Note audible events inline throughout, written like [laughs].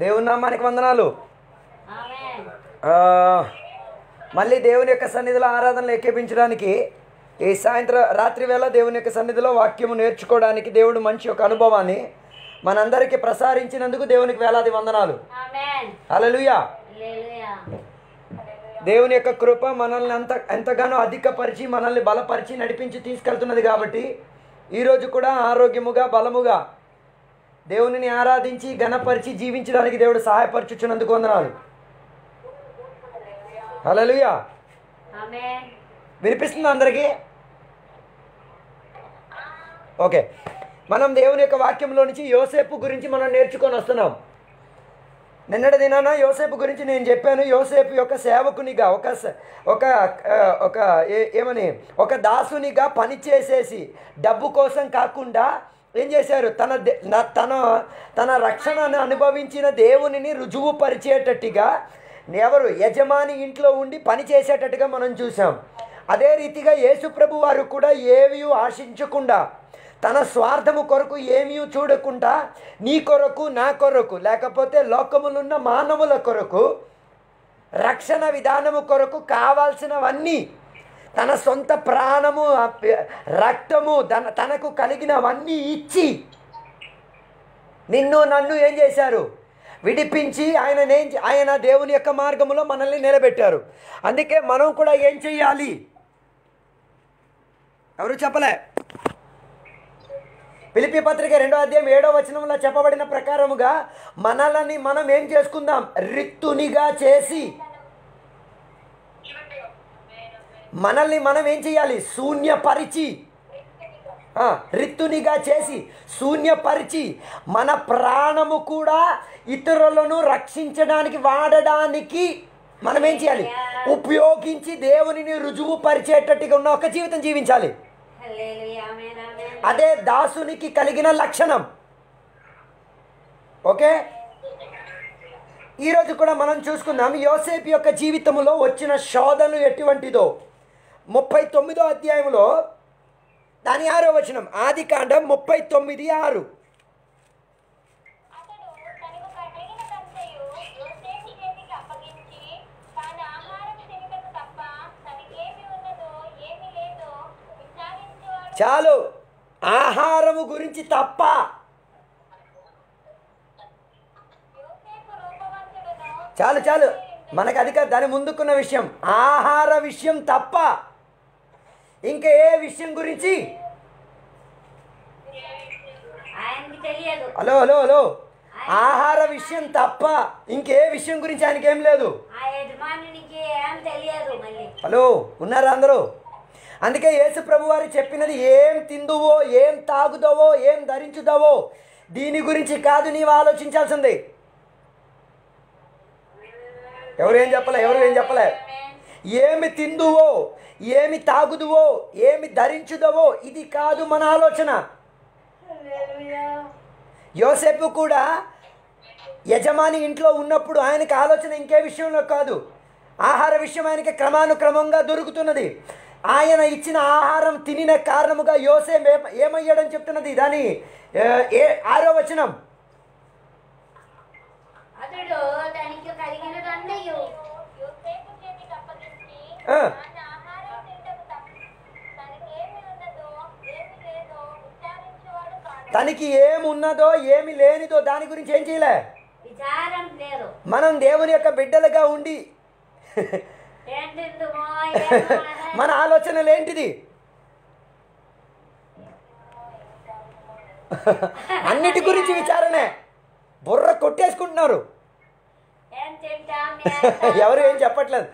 దేవుని నామానికి వందనాలు. మళ్ళీ దేవుని యొక్క సన్నిధిలో ఆరాధనలు ఎక్కిపించడానికి ఈ సాయంత్రం రాత్రి వేళ దేవుని యొక్క సన్నిధిలో వాక్యము నేర్చుకోవడానికి దేవుడు మంచి ఒక అనుభవాన్ని మనందరికీ ప్రసారించినందుకు దేవునికి వేలాది వందనాలు. హల్లెలూయా. దేవుని యొక్క కృప మనల్ని అంత ఎంతగానో అధికపరిచి మనల్ని బలపరిచి నడిపించి తీసుకెళ్తున్నది కాబట్టి ఈరోజు కూడా ఆరోగ్యముగా బలముగా దేవునిని ఆరాధించి ఘనపరిచి జీవించడానికి దేవుడు సహాయపరచుచున్నందుకు వందనాలు. హల్లెలూయా. ఆమేన్. వినిపిస్తుంది అందరికీ? ఓకే. మనం దేవుని యొక్క వాక్యంలో నుంచి యోసేపు గురించి మనం నేర్చుకొని వస్తున్నాం. నిన్నటి దినాన యోసేపు గురించి నేను చెప్పాను. యోసేపు యొక్క సేవకునిగా ఒక ఒక ఒక ఏమని ఒక దాసునిగా పని చేసేసి డబ్బు కోసం కాకుండా ఏం చేశారు? తన దే- తన తన రక్షణను అనుభవించిన దేవునిని రుజువు పరిచేటట్టుగా ఎవరు యజమాని ఇంట్లో ఉండి పని చేసేటట్టుగా మనం చూసాం అదే రీతిగా యేసుప్రభు వారు కూడా ఏవి ఆశించకుండా తన స్వార్థము కొరకు ఏమీ చూడకుండా నీ కొరకు నా కొరకు లేకపోతే లోకములున్న మానవుల కొరకు రక్షణ విధానము కొరకు కావాల్సినవన్నీ తన సొంత ప్రాణము రక్తము తన తనకు కలిగినవన్నీ ఇచ్చి నిన్ను నన్ను ఏం చేశారు? విడిపించి ఆయన ఆయన దేవుని యొక్క మార్గములో మనల్ని నిలబెట్టారు. అందుకే మనం కూడా ఏం చేయాలి ఎవరు చెప్పలే? పిలిపి పత్రిక రెండో అధ్యాయం ఏడో వచనంలో చెప్పబడిన ప్రకారముగా మనలని మనం ఏం చేసుకుందాం? రిక్తునిగా చేసి మనల్ని మనం ఏం చేయాలి? శూన్యపరిచి. రిత్తునిగా చేసి శూన్యపరిచి మన ప్రాణము కూడా ఇతరులను రక్షించడానికి వాడడానికి మనం ఏం చేయాలి? ఉపయోగించి దేవునిని రుజువు పరిచేటట్టుగా ఉన్న ఒక జీవితం జీవించాలి. అదే దాసునికి కలిగిన లక్షణం. ఓకే? ఈరోజు కూడా మనం చూసుకుందాం. యోసేపు యొక్క జీవితంలో వచ్చిన శోధనలు ఎటువంటిదో? ముప్పై తొమ్మిదో అధ్యాయంలో దాని ఆరో వచనం ఆది కాండం ముప్పై తొమ్మిది ఆరు. చాలు ఆహారము గురించి తప్ప. చాలు చాలు మనకు అది కాదు దాని ముందుకున్న విషయం ఆహార విషయం తప్ప. ఇంకా ఏ విషయం గురించి? Hello hello hello. ఆహార విషయం తప్ప ఇంకే విషయం గురించి ఆయనకి ఏం లేదు? హలో ఉన్నారా అందరూ? అందుకే యేసు ప్రభు వారు చెప్పినది ఏం తిందువో ఏం తాగుదావో ఏం ధరించుదావో దీని గురించి కాదు నీవు ఆలోచించాల్సింది. ఎవరు ఏం చెప్పలే ఎవరు ఏం చెప్పలే? ఏమి తిందువో ఏమి తాగుదువో ఏమి ధరించుదవో ఇది కాదు మన ఆలోచన. యోసేపు కూడా యజమాని ఇంట్లో ఉన్నప్పుడు ఆయనకి ఆలోచన ఇంకే విషయంలో కాదు. ఆహార విషయం ఆయనకి క్రమానుక్రమంగా దొరుకుతున్నది. ఆయన ఇచ్చిన ఆహారం తినిన కారణముగా యోసేపు ఏమ- ఏమయ్యాడని చెప్తున్నది? దాని ఏ, ఆరో వచనం. అతడు తనకి తనకి ఏమున్నదో ఏమి లేనిదో దాని గురించి ఏం చేయలే? మనం దేవుని యొక్క బిడ్డలుగా ఉండి [laughs] మన ఆలోచనలు ఏంటిది? అన్నిటి గురించి విచారణే. బుర్ర కొట్టేసుకుంటున్నారు. [laughs] ఎవరు ఏం చెప్పట్లేదు.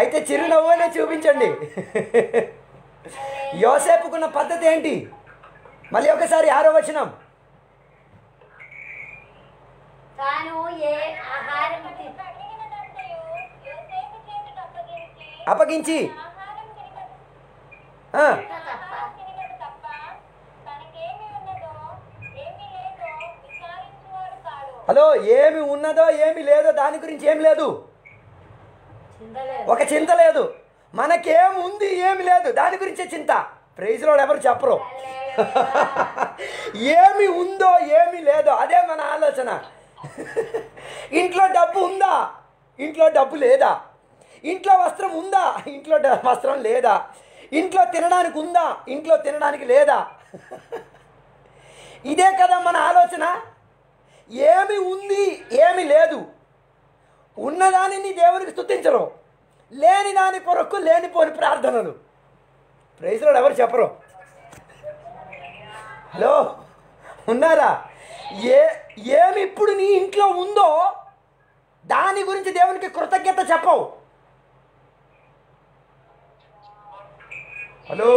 అయితే చిరునవ్వునే చూపించండి. యోసేపుకున్న పద్ధతి ఏంటి? మళ్ళీ ఒకసారి ఆరో వచనం. అప్పగించి. ఏమి హలో ఏమి ఉన్నదో ఏమి లేదో దాని గురించి ఏం లేదు? ఒక చింత లేదు. మనకేముంది ఏమి లేదు. దాని గురించే చింత. ప్రైజ్లో ఎవరు చెప్పరు. ఏమి ఉందో ఏమి లేదో అదే మన ఆలోచన. ఇంట్లో డబ్బు ఉందా? ఇంట్లో డబ్బు లేదా? ఇంట్లో వస్త్రం ఉందా? ఇంట్లో వస్త్రం లేదా? ఇంట్లో తినడానికి ఉందా? ఇంట్లో తినడానికి లేదా? ఇదే కదా మన ఆలోచన. ఏమి ఉంది ఏమి లేదు. ఉన్నదానిని దేవునికి స్థుతించరు లేని దాని కొరకు లేనిపోని ప్రార్థనలు. ప్రైజ్లో ఎవరు చెప్పరు? హలో ఉన్నారా? ఏ ఏమి ఇప్పుడు నీ ఇంట్లో ఉందో దాని గురించి దేవునికి కృతజ్ఞత చెప్పవు. హలో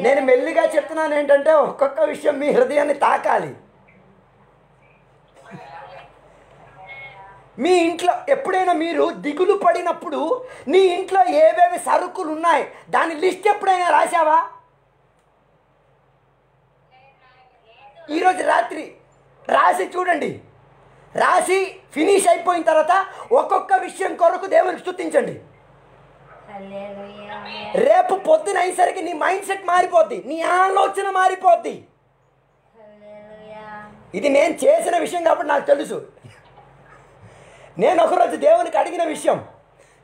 నేను మెల్లిగా చెప్తున్నాను ఏంటంటే ఒక్కొక్క విషయం మీ హృదయాన్ని తాకాలి. మీ ఇంట్లో ఎప్పుడైనా మీరు దిగులు పడినప్పుడు నీ ఇంట్లో ఏవేవి సరుకులు ఉన్నాయి? దాని లిస్ట్ ఎప్పుడైనా రాశావా? ఈరోజు రాత్రి రాసి చూడండి. రాసి ఫినిష్ అయిపోయిన తర్వాత ఒక్కొక్క విషయం కొరకు దేవునికి హల్లెలూయా. రేపు పొద్దున అయ్యేసరికి నీ మైండ్ సెట్ మారిపోద్ది నీ ఆలోచన మారిపోద్ది. ఇది నేను చేసిన విషయం కాబట్టి నాకు తెలుసు. నేను ఒకరోజు దేవునికి అడిగిన విషయం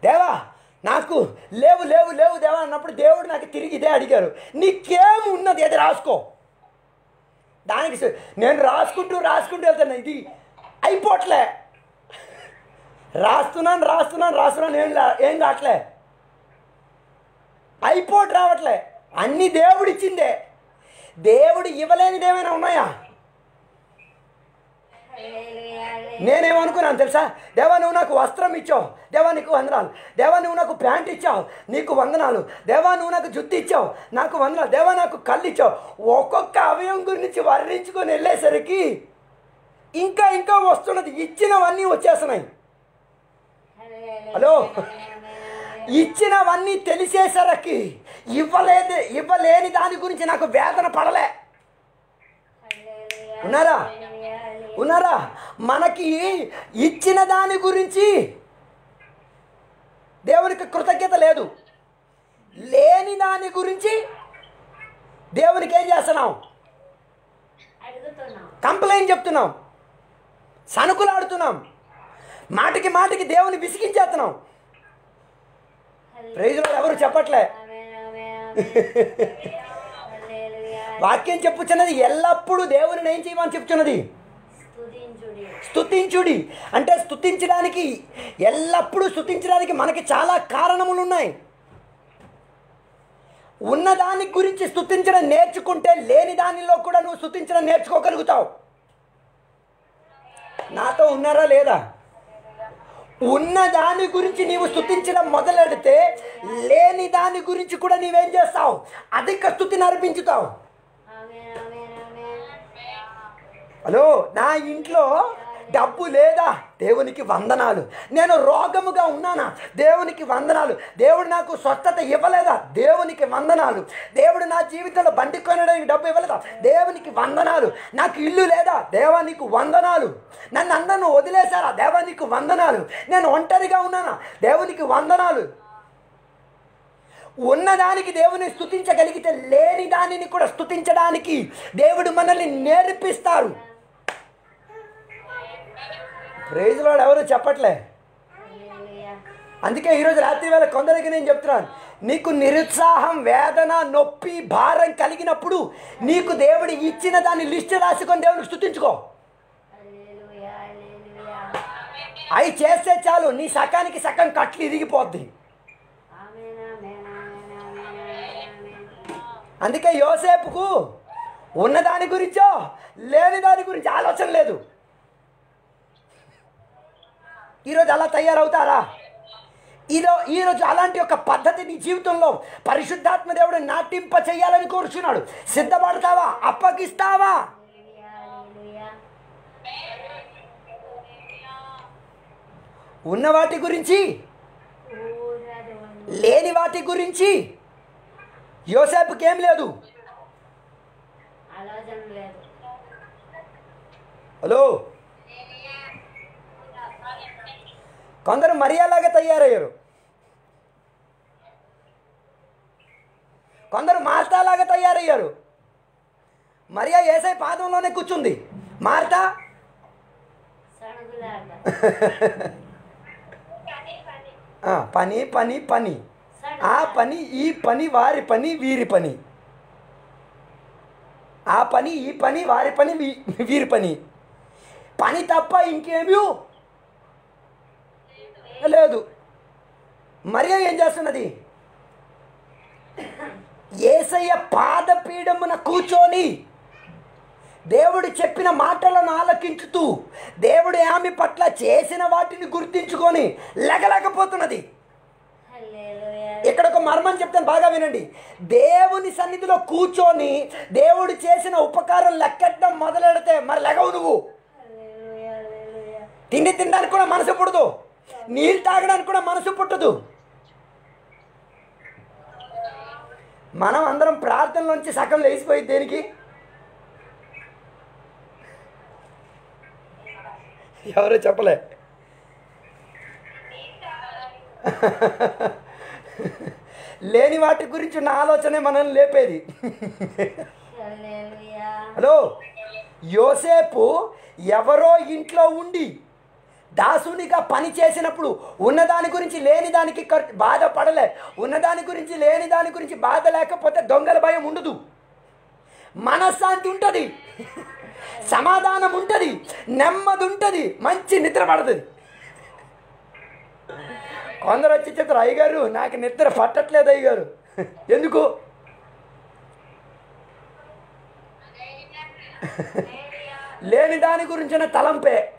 దేవా నాకు లేవు లేవు లేవు దేవా అన్నప్పుడు దేవుడు నాకు తిరిగి ఇదే అడిగారు. నీకేం ఉన్నది అది రాసుకో. దానికి నేను రాసుకుంటూ రాసుకుంటూ వెళ్తాను ఇది అయిపోవట్లే రాస్తున్నాను రాస్తున్నాను రాస్తున్నాను ఏం ఏం కావట్లే. అయిపోటు రావట్లే. అన్ని దేవుడిచ్చిందే. దేవుడు ఇవ్వలేనిది ఏమైనా ఉన్నాయా? నేనేమనుకున్నాను తెలుసా? దేవా నువ్వు నాకు వస్త్రం ఇచ్చావు. దేవా నీకు వందనాలు. దేవా నువ్వు నాకు ప్యాంట్ ఇచ్చావు. నీకు వందనాలు. దేవా నువ్వు నాకు జుత్తు ఇచ్చావు. నాకు వందనాలు. దేవా నాకు కళ్ళు ఇచ్చావు. ఒక్కొక్క అవయం గురించి వర్ణించుకొని వెళ్ళేసరికి ఇంకా ఇంకా వస్తున్నది. ఇచ్చినవన్నీ వచ్చేస్తున్నాయి. హలో? ఇచ్చినవన్నీ తెలిసేసరికి ఇవ్వలేదు ఇవ్వలేని దాని గురించి నాకు వేదన పడలే. ఉన్నారా? ఉన్నారా? మనకి ఇచ్చిన దాని గురించి దేవునికి కృతజ్ఞత లేదు. లేని దాని గురించి దేవునికి ఏం చేస్తున్నాం కంప్లైంట్ చెప్తున్నాం. సనుకులాడుతున్నాం మాటికి మాటికి దేవుని విసిగించేస్తున్నాం. ప్రైజ్లో ఎవరు చెప్పట్లే. వాక్యం చెప్పుచున్నది ఎల్లప్పుడూ దేవుని ఏం చేయమని చెప్తున్నది స్తుతించుడి. స్తుతించుడి అంటే స్తుతించడానికి ఎల్లప్పుడూ స్తుతించడానికి మనకి చాలా కారణములు ఉన్నాయి ఉన్నదాని గురించి స్తుతించడం నేర్చుకుంటే లేని దానిలో కూడా నువ్వు స్తుతించడం నేర్చుకోగలుగుతావు. నాతో ఉన్నారా లేదా? ఉన్న దాని గురించి నీవు స్తుతించడం మొదలెడితే లేని దాని గురించి కూడా నీవేం చేస్తావు? అధిక స్థుతిని అర్పించుతావు. హలో నా ఇంట్లో డబ్బు లేదా? దేవునికి వందనాలు. నేను రోగముగా ఉన్నానా? దేవునికి వందనాలు. దేవుడు నాకు స్వస్థత ఇవ్వలేదా? దేవునికి వందనాలు. దేవుడు నా జీవితంలో బండి కొనడానికి డబ్బు ఇవ్వలేదా? దేవునికి వందనాలు. నాకు ఇల్లు లేదా? దేవా నీకు వందనాలు. నన్ను అందరిని వదిలేశారా? దేవా నీకు వందనాలు. నేను ఒంటరిగా ఉన్నానా? దేవునికి వందనాలు. ఉన్నదానికి దేవుని స్థుతించగలిగితే లేని దానిని కూడా స్థుతించడానికి దేవుడు మనల్ని నేర్పిస్తారు. ప్రైజ్లో ఎవరు చెప్పట్లే? అందుకే ఈరోజు రాత్రి వేళ కొందరికి నేను చెప్తున్నాను. నీకు నిరుత్సాహం వేదన నొప్పి భారం కలిగినప్పుడు నీకు దేవుడు ఇచ్చిన దాన్ని లిస్ట్ రాసుకొని హల్లెలూయా హల్లెలూయా అవి చేస్తే చాలు నీ సకానికి సగం కట్లు ఇరిగిపోద్ది. అందుకే యోసేపుకు ఉన్న దాని గురించో లేని దాని గురించి ఆలోచన లేదు. ఈరోజు అలా తయారవుతారా? ఈరో ఈరోజు అలాంటి ఒక పద్ధతి నీ జీవితంలో పరిశుద్ధాత్మ దేవుడు నాటింప చేయాలని కోరుచున్నాడు. సిద్ధపడతావా? అప్పగిస్తావా? ఉన్న వాటి గురించి లేని వాటి గురించి యోసేపుకి ఏం లేదు. హలో? కొందరు మరియాలాగా తయారయ్యారు. కొందరు మార్తాలాగా తయారయ్యారు. మరియా ఏసై పాదంలోనే కూర్చుంది. మార్తా? పని పని పని. ఆ పని ఈ పని వారి పని వీరి పని. ఆ పని ఈ పని వారి పని వీ- వీరి పని. పని తప్ప ఇంకేమీ లేదు మరియ ఏం చేస్తున్నది? ఏసయ్య పాదపీఠమున కూర్చొని దేవుడు చెప్పిన మాటలను ఆలకించుతూ దేవుడు ఆమె పట్ల చేసిన వాటిని గుర్తించుకొని లెగలేకపోతున్నది. ఇక్కడ ఒక మర్మం చెప్తాను బాగా వినండి. దేవుని సన్నిధిలో కూర్చొని దేవుడు చేసిన ఉపకారం లెక్కెట్టడం మొదలెడితే మరి లెగవు నువ్వు. తిండి తినడానికి కూడా మనసు పుట్టదు నీళ్ళు తాగడానికి కూడా మనసు పుట్టదు. మనం అందరం ప్రార్థనలోంచి సగం లేచిపోయి దేనికి? ఎవరో చెప్పలే. లేని వాటి గురించి ఉన్న ఆలోచనే మనల్ని లేపేది. హలో యోసేపు ఎవరో ఇంట్లో ఉండి దాసునిగా పని చేసినప్పుడు ఉన్నదాని గురించి లేని దానికి బాధపడలే ఉన్నదాని గురించి లేని దాని గురించి బాధ లేకపోతే దొంగల భయం ఉండదు. మనశ్శాంతి ఉంటుంది. [laughs] సమాధానం ఉంటుంది. నెమ్మది ఉంటుంది మంచి నిద్ర పడుతుంది. కొందరు వచ్చి చెప్తారు అయ్యగారు నాకు నిద్ర పట్టట్లేదు అయ్యగారు. [laughs] ఎందుకు? [laughs] లేని దాని గురించిన తలంపే.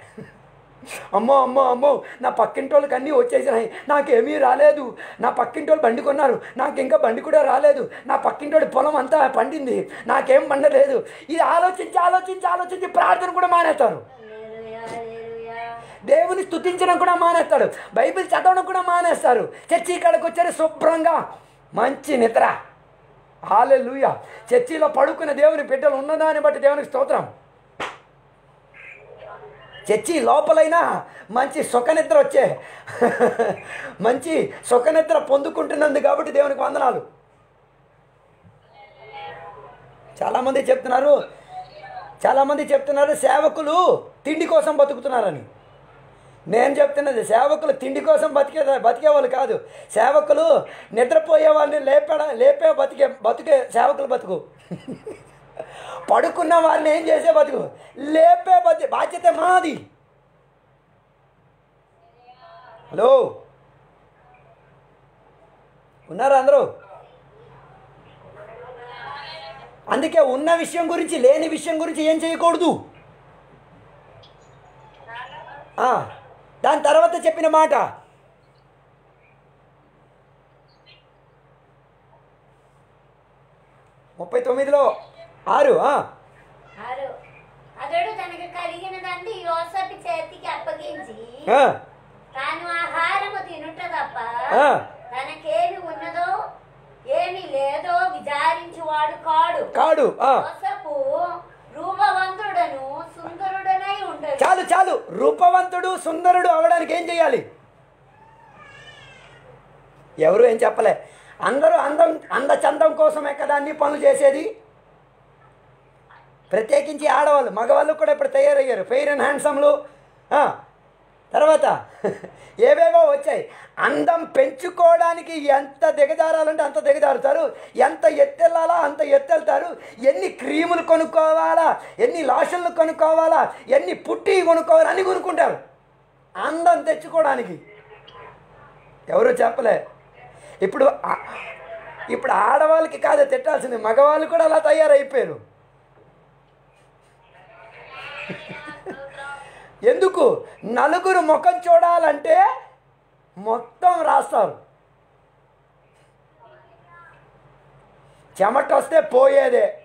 అమ్మో అమ్మో అమ్మో నా పక్కింటి వాళ్ళకి అన్నీ వచ్చేసినాయి. నాకేమీ రాలేదు. నా పక్కింటి వాళ్ళు బండి కొన్నారు. నాకు ఇంకా బండి కూడా రాలేదు. నా పక్కింటి పొలం అంతా పండింది. నాకేం పండలేదు. ఇది ఆలోచించి ఆలోచించి ఆలోచించి ప్రార్థన కూడా మానేస్తారు. దేవుని స్తుతించడం కూడా మానేస్తాడు బైబిల్ చదవడం కూడా మానేస్తారు. చర్చి ఇక్కడికి వచ్చారు శుభ్రంగా. మంచి నిద్ర. హాలెలూయ. చర్చిలో పడుకున్న దేవుని బిడ్డలు ఉన్నదాన్ని బట్టి దేవునికి స్తోత్రం. చర్చి లోపలైనా మంచి సుఖనిద్ర వచ్చే మంచి సుఖనిద్ర పొందుకుంటున్నది కాబట్టి దేవునికి వందనాలు. చాలామంది చెప్తున్నారు చాలామంది చెప్తున్నారు సేవకులు తిండి కోసం బతుకుతున్నారని. నేను చెప్తున్నది సేవకులు తిండి కోసం బతికే బతికేవాళ్ళు కాదు. సేవకులు నిద్రపోయే వాళ్ళని లేపడ లేపే బతికే బతికే సేవకులు బతుకు. పడుకున్న వారిని ఏం చేసే బతుకు? లేపే బతి బాధ్యత మాది. హలో? ఉన్నారా అందరూ? అందుకే ఉన్న విషయం గురించి లేని విషయం గురించి ఏం చేయకూడదు. దాని తర్వాత చెప్పిన మాట. ముప్పై తొమ్మిదిలో ఆరు ఆ, ఆరు. అతడు తనకు కలిగినదంతా యోసపు చేతికి అప్పగించి తాను ఆహారము తినుట తప్ప ఆ. తనకేమి ఉన్నదో ఏమి లేదో విచారించువాడు కాడు. కాడు. యోసపు రూపవంతుడను సుందరుడనై ఉండడు. చాలు చాలు. రూపవంతుడు సుందరుడు అవడానికి ఏం చేయాలి? ఎవరు ఏం చెప్పలే? అందరూ అందం అందచందం కోసమే కదా అన్ని పనులు చేసేది? ప్రత్యేకించి ఆడవాళ్ళు మగవాళ్ళు కూడా ఇప్పుడు తయారయ్యారు. ఫెయిర్ అండ్ హ్యాండ్సమ్లు తర్వాత [laughs] ఏవేవో వచ్చాయి. అందం పెంచుకోవడానికి ఎంత దిగజారాలంటే అంత దిగజారుతారు. ఎంత ఎత్తెళ్ళాలా అంత ఎత్తెళ్తారు. ఎన్ని క్రీములు కొనుక్కోవాలా ఎన్ని లాషన్లు కొనుక్కోవాలా ఎన్ని పుట్టి కొనుక్కోవాలి అని కొనుక్కుంటారు. అందం తెచ్చుకోవడానికి. ఎవరు చెప్పలే. ఇప్పుడు ఇప్పుడు ఆడవాళ్ళకి కాదు తిట్టాల్సింది. మగవాళ్ళు కూడా అలా తయారైపోయారు. ఎందుకు? నలుగురు ముఖం చూడాలంటే మొత్తం రాస్తారు. చెమట వస్తే పోయేదే.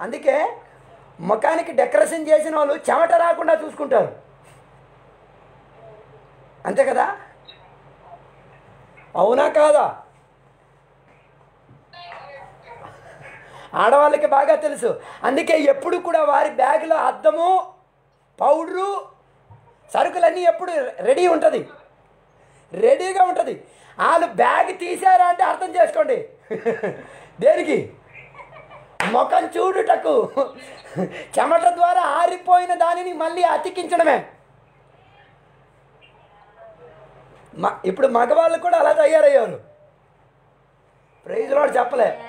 అందుకే ముఖానికి డెకరేషన్ చేసిన వాళ్ళు చెమట రాకుండా చూసుకుంటారు. అంతే కదా? అవునా కాదా? ఆడవాళ్ళకి బాగా తెలుసు. అందుకే ఎప్పుడు కూడా వారి బ్యాగ్లో అద్దము పౌడరు సరుకులన్నీ ఎప్పుడు రెడీ ఉంటుంది. రెడీగా ఉంటుంది. వాళ్ళు బ్యాగ్ తీసారా అంటే అర్థం చేసుకోండి. [laughs] దేనికి? ముఖం చూడుటకు. చెమట ద్వారా ఆరిపోయిన దానిని మళ్ళీ అతికించడమే. మ- ఇప్పుడు మగవాళ్ళు కూడా అలా తయారయ్యారు. ప్రైజ్లో చెప్పలే.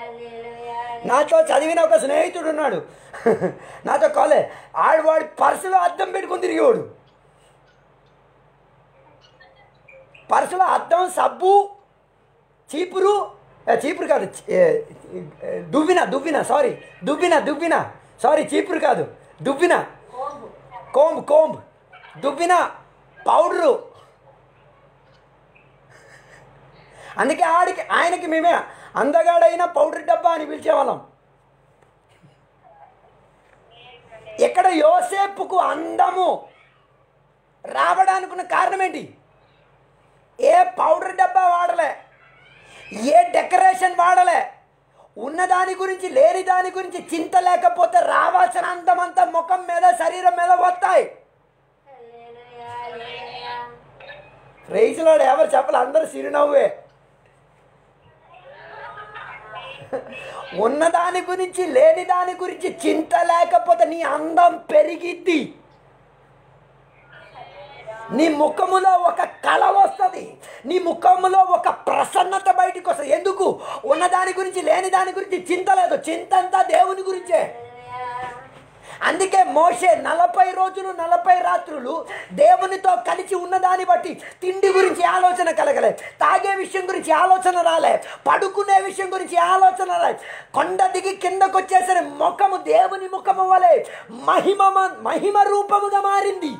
నాతో చదివిన ఒక స్నేహితుడు ఉన్నాడు. [laughs] నాతో కాలే ఆడు వాడి పర్సులో అద్దం పెట్టుకుని తిరిగేవాడు. పర్సులో అద్దం సబ్బు చీపురు చీపురు కాదు దువ్విన దువ్విన సారీ దువ్విన దువ్విన సారీ చీపురు కాదు దువ్విన. కోంబు. Comb comb. దువ్విన పౌడరు. అందుకే ఆడికి ఆయనకి మేమే అందగాడైన పౌడర్ డబ్బా అని పిలిచేవాళ్ళం. ఇక్కడ యోసేపుకు అందము రావడానికి కారణం ఏంటి ఏ పౌడర్ డబ్బా వాడలే ఏ డెకరేషన్ వాడలే ఉన్న దాని గురించి లేని దాని గురించి చింత లేకపోతే రావాల్సిన అందమంతా ముఖం మీద శరీరం మీద వస్తాయి. రైతులో ఎవరు చెప్పాలి? అందరు సిరినవ్వే. ఉన్న దాని గురించి లేని దాని గురించి చింత లేకపోతే నీ అందం పెరిగిద్ది. నీ ముఖములో ఒక కళ వస్తుంది. నీ ముఖములో ఒక ప్రసన్నత బయటికి వస్తుంది ఎందుకు? ఉన్న దాని గురించి లేని దాని గురించి చింత లేదు. చింత అంతా దేవుని గురించే. అందుకే మోషే నలభై రోజులు నలభై రాత్రులు దేవునితో కలిసి ఉన్నదాన్ని బట్టి తిండి గురించి ఆలోచన కలగలే తాగే విషయం గురించి ఆలోచన రాలే పడుకునే విషయం గురించి ఆలోచన రాలే. కొండ దిగి కిందకు వచ్చేసరి ముఖము దేవుని ముఖము వలె మహిమ మహిమ రూపముగా మారింది.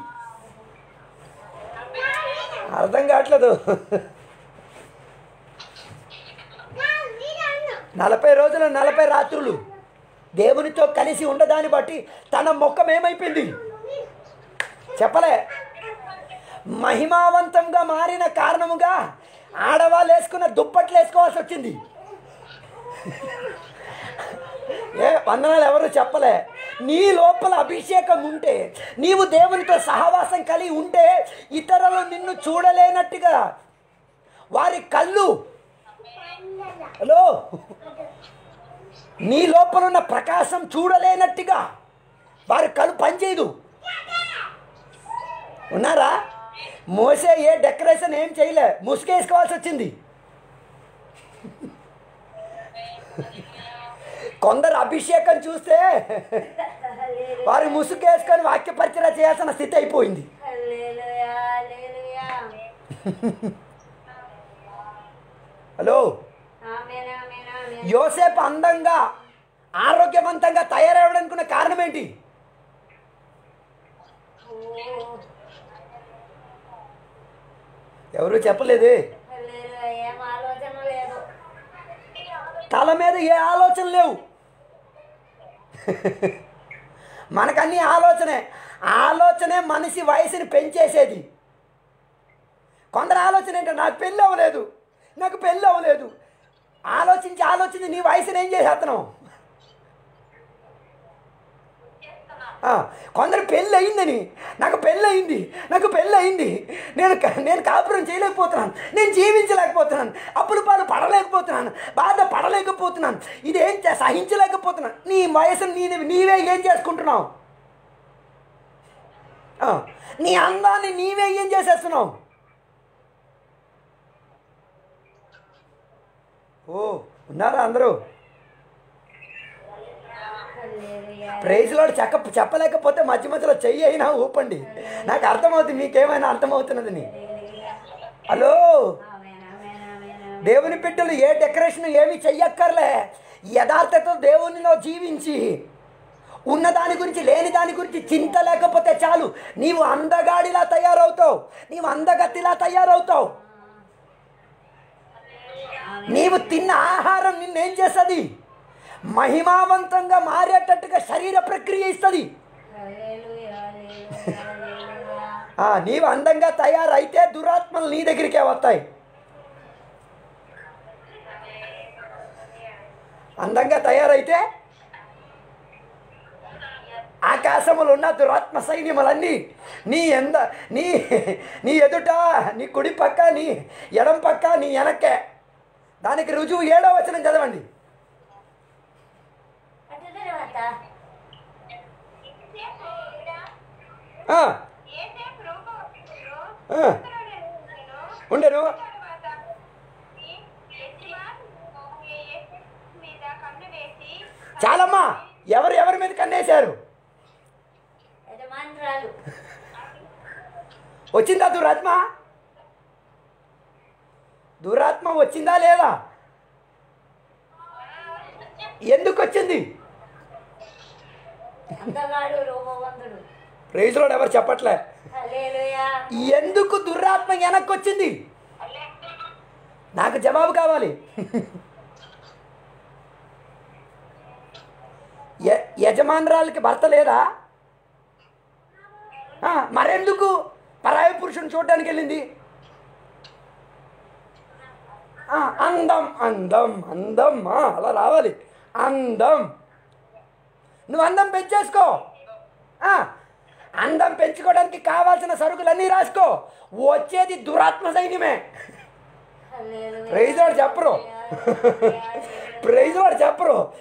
అర్థం కావట్లేదు. నలభై రోజులు నలభై రాత్రులు. దేవునితో కలిసి ఉండదాన్ని బట్టి తన ముఖం ఏమైపోయింది? చెప్పలే. మహిమావంతంగా మారిన కారణముగా ఆడవాళ్ళు వేసుకున్న దుప్పట్లు వేసుకోవాల్సి వచ్చింది. ఏ వందనాలు ఎవరు చెప్పలే. నీ లోపల అభిషేకం ఉంటే నీవు దేవునితో సహవాసం కలిగి ఉంటే ఇతరులు నిన్ను చూడలేనట్టుగా. వారి కళ్ళు. హలో. నీ లోపల ఉన్న ప్రకాశం చూడలేనట్టుగా వారి కళ్ళు పనిచేయదు ఉన్నారా మోసే ఏ డెకరేషన్ ఏం చేయలే ముసుగేసుకోవాల్సి వచ్చింది కొందరు అభిషేకం చూస్తే వారు ముసుగేసుకొని వాక్య పరిచయ చేయాల్సిన స్థితి అయిపోయింది. హలో. యోసేపు అందంగా ఆరోగ్యవంతంగా తయారవడానికి ఉన్న కారణం ఏంటి ఎవరు చెప్పలేదే? తల మీద ఏ ఆలోచన లేవు? మనకన్నీ ఆలోచనే. ఆలోచనే మనిషి వయసుని పెంచేసేది. కొందరు ఆలోచన ఏంటో నాకు పెళ్ళి అవ్వలేదు. నాకు పెళ్ళి అవ్వలేదు. ఆలోచించి ఆలోచించి నీ వయసుని ఏం చేసేస్తున్నావు కొందరు పెళ్ళి అయిందని నాకు పెళ్ళి అయింది నాకు పెళ్ళి అయింది నేను నేను కాపురం చేయలేకపోతున్నాను. నేను జీవించలేకపోతున్నాను. అప్పుల పాలు పడలేకపోతున్నాను. బాధ పడలేకపోతున్నాను. ఇదేం చే- సహించలేకపోతున్నాను. నీ వయసు నీ నీవే ఏం చేసుకుంటున్నావు? నీ అందాన్ని నీవే ఏం చేసేస్తున్నావు? ఓ ఉన్నారా అందరూ? ప్రైజ్లో చెప్ప చెప్పలేకపోతే మధ్య మధ్యలో చెయ్యి అయినా ఊపండి. నాకు అర్థమవుతుంది మీకేమైనా అర్థమవుతున్నదని. హలో? దేవుని బిడ్డలు ఏ డెకరేషన్ ఏమి చెయ్యక్కర్లే. యథార్థతో దేవునిలో జీవించి ఉన్న దాని గురించి లేని దాని గురించి చింత లేకపోతే చాలు. నీవు అందగాడిలా తయారవుతావు. నీవు అందగతిలా తయారవుతావు. నీవు తిన్న ఆహారం నిన్నేం చేస్తుంది? మహిమావంతంగా మారేటట్టుగా శరీర ప్రక్రియ ఇస్తుంది. నీవు అందంగా తయారైతే దురాత్మలు నీ దగ్గరికే వస్తాయి. అందంగా తయారైతే ఆకాశములు ఉన్న దురాత్మ సైన్యములన్నీ నీ ఎంద నీ నీ ఎదుట నీ కుడి పక్క నీ ఎడం పక్క నీ వెనక్కే దానికి రుజువు ఏడో వచనం చదవండి. ఉండరు. చాలమ్మా ఎవరు ఎవరి మీద కన్నేశారు? వచ్చిందా రాజ్మా? దురాత్మ వచ్చిందా లేదా? ఎందుకు వచ్చింది? అందగాడు రూపవంతుడు ప్రైజ్లో ఎవరు చెప్పట్లే? ఎందుకు దురాత్మ వెనక్కి వచ్చింది నాకు జవాబు కావాలి. యజమానురాలకి భర్త లేదా? మరెందుకు? పరాయి పురుషుని చూడడానికి వెళ్ళింది అందం అందం అందం అలా రావాలి. అందం. నువ్వు అందం పెంచేసుకో. అందం పెంచుకోవడానికి కావాల్సిన సరుకులన్నీ రాసుకో. వచ్చేది దురాత్మ సైన్యమే. ప్రైజ్ వాడు చెప్పరు. ప్రైజ్ వాడు చెప్పరు.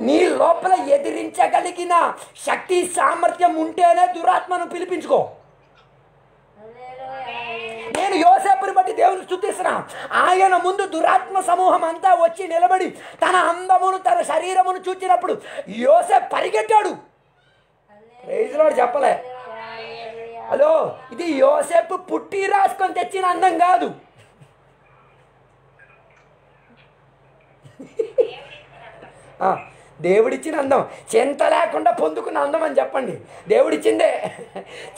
నీ లోపల ఎదిరించగలిగిన శక్తి సామర్థ్యం ఉంటేనే దురాత్మను పిలిపించుకో. యోసేపుని బట్టి దేవుని స్థుతిస్తున్నా. ఆయన ముందు దురాత్మ సమూహం అంతా వచ్చి నిలబడి తన అందమును తన శరీరమును చూచినప్పుడు యోసేపు పరిగెట్టాడు. ప్రైజ్ చెప్పలే. హలో ఇది యోసేపు పుట్టి రాసుకొని తెచ్చిన అందం కాదు. ఆ, దేవుడిచ్చిన అందం. చింత లేకుండా పొందుకున్న అందం అని చెప్పండి. దేవుడిచ్చిందే.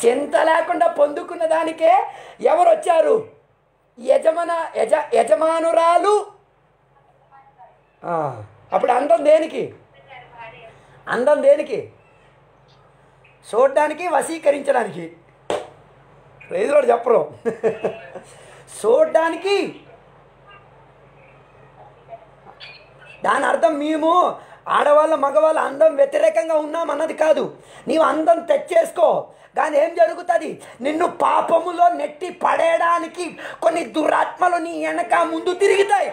చింత లేకుండా పొందుకున్న దానికే ఎవరు వచ్చారు యజమాన యజ యజమానురాలు. అప్పుడు అందం దేనికి? అందం దేనికి? చూడడానికి వశీకరించడానికి. రైతులు చెప్పరు. చూడడానికి. దాని అర్థం మేము. ఆడవాళ్ళ మగవాళ్ళ అందం వ్యతిరేకంగా ఉన్నాం అన్నది కాదు. నీవు అందం తెచ్చేసుకో. కానీ ఏం జరుగుతుంది? నిన్ను పాపములో నెట్టి పడేయడానికి కొన్ని దురాత్మలు నీ వెనక ముందు తిరుగుతాయి.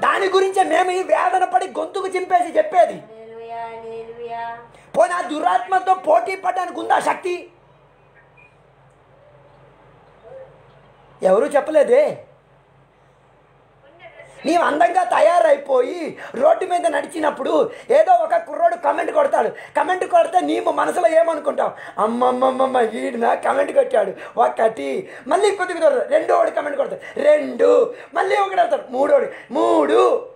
దాని గురించే మేము ఈ వేదన పడి గొంతుకు చింపేసి చెప్పేది. పోనీ ఆ దురాత్మతో పోటీ పడడానికి ఉందా శక్తి? ఎవరు చెప్పలేదే? నీవు అందంగా తయారైపోయి రోడ్డు మీద నడిచినప్పుడు ఏదో ఒక కుర్రోడు కమెంట్ కొడతాడు. కమెంట్ కొడితే నీవు మనసులో ఏమనుకుంటావు? అమ్మమ్మమ్మమ్మ వీడు కమెంట్ కొట్టాడు. ఒకటి మళ్ళీ కొద్ది కుదరదు రెండో వాడు కమెంట్ కొడతాడు. రెండు మళ్ళీ ఒకటి వెళ్తాడు మూడోడు మూడు.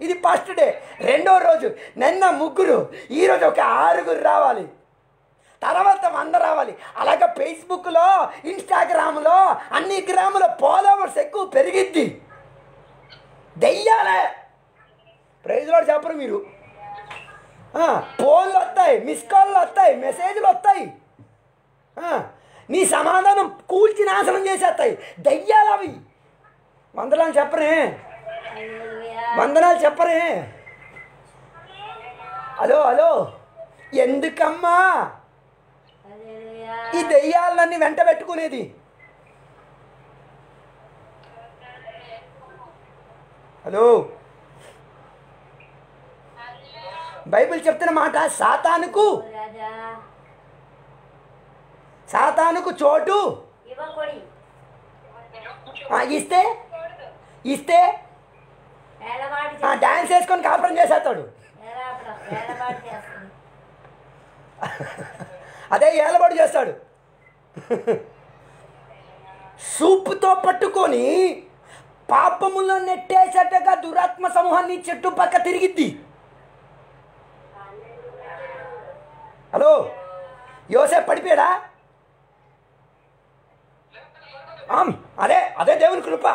ఇది ఫస్ట్ డే రెండో రోజు నిన్న ముగ్గురు ఈరోజు ఒక ఆరుగురు రావాలి. తర్వాత వంద రావాలి. అలాగే ఫేస్బుక్లో ఇన్స్టాగ్రామ్లో అన్ని గ్రాముల ఫాలోవర్స్ ఎక్కువ పెరిగిద్ది. దెయ్యాలే. ప్రైజ్లో చెప్పరు మీరు. ఫోన్లు వస్తాయి మిస్ కాల్లు వస్తాయి మెసేజ్లు వస్తాయి. నీ సమాధానం కూల్చి నాశనం చేసేస్తాయి. దయ్యాలు అవి. వందనాలు చెప్పరే. వందనాలు చెప్పరే. Hello hello. ఎందుకమ్మా? ఈ దెయ్యాలన్నీ వెంట పెట్టుకునేది. హలో. బైబిల్ చెప్తున్న మాట సాతానుకు సాతానుకు చోటు ఇస్తే ఇస్తే డాన్స్ వేసుకొని కాపురం చేసేస్తాడు. [laughs] అదే ఏలబడి చేస్తాడు. [laughs] సూపుతో పట్టుకొని పాపములో నెట్టేసేటగా దురాత్మ సమూహాన్ని చుట్టుపక్క తిరిగిద్ది. హలో యోసేపు పడిపోయాడా? అదే అదే దేవుని కృప.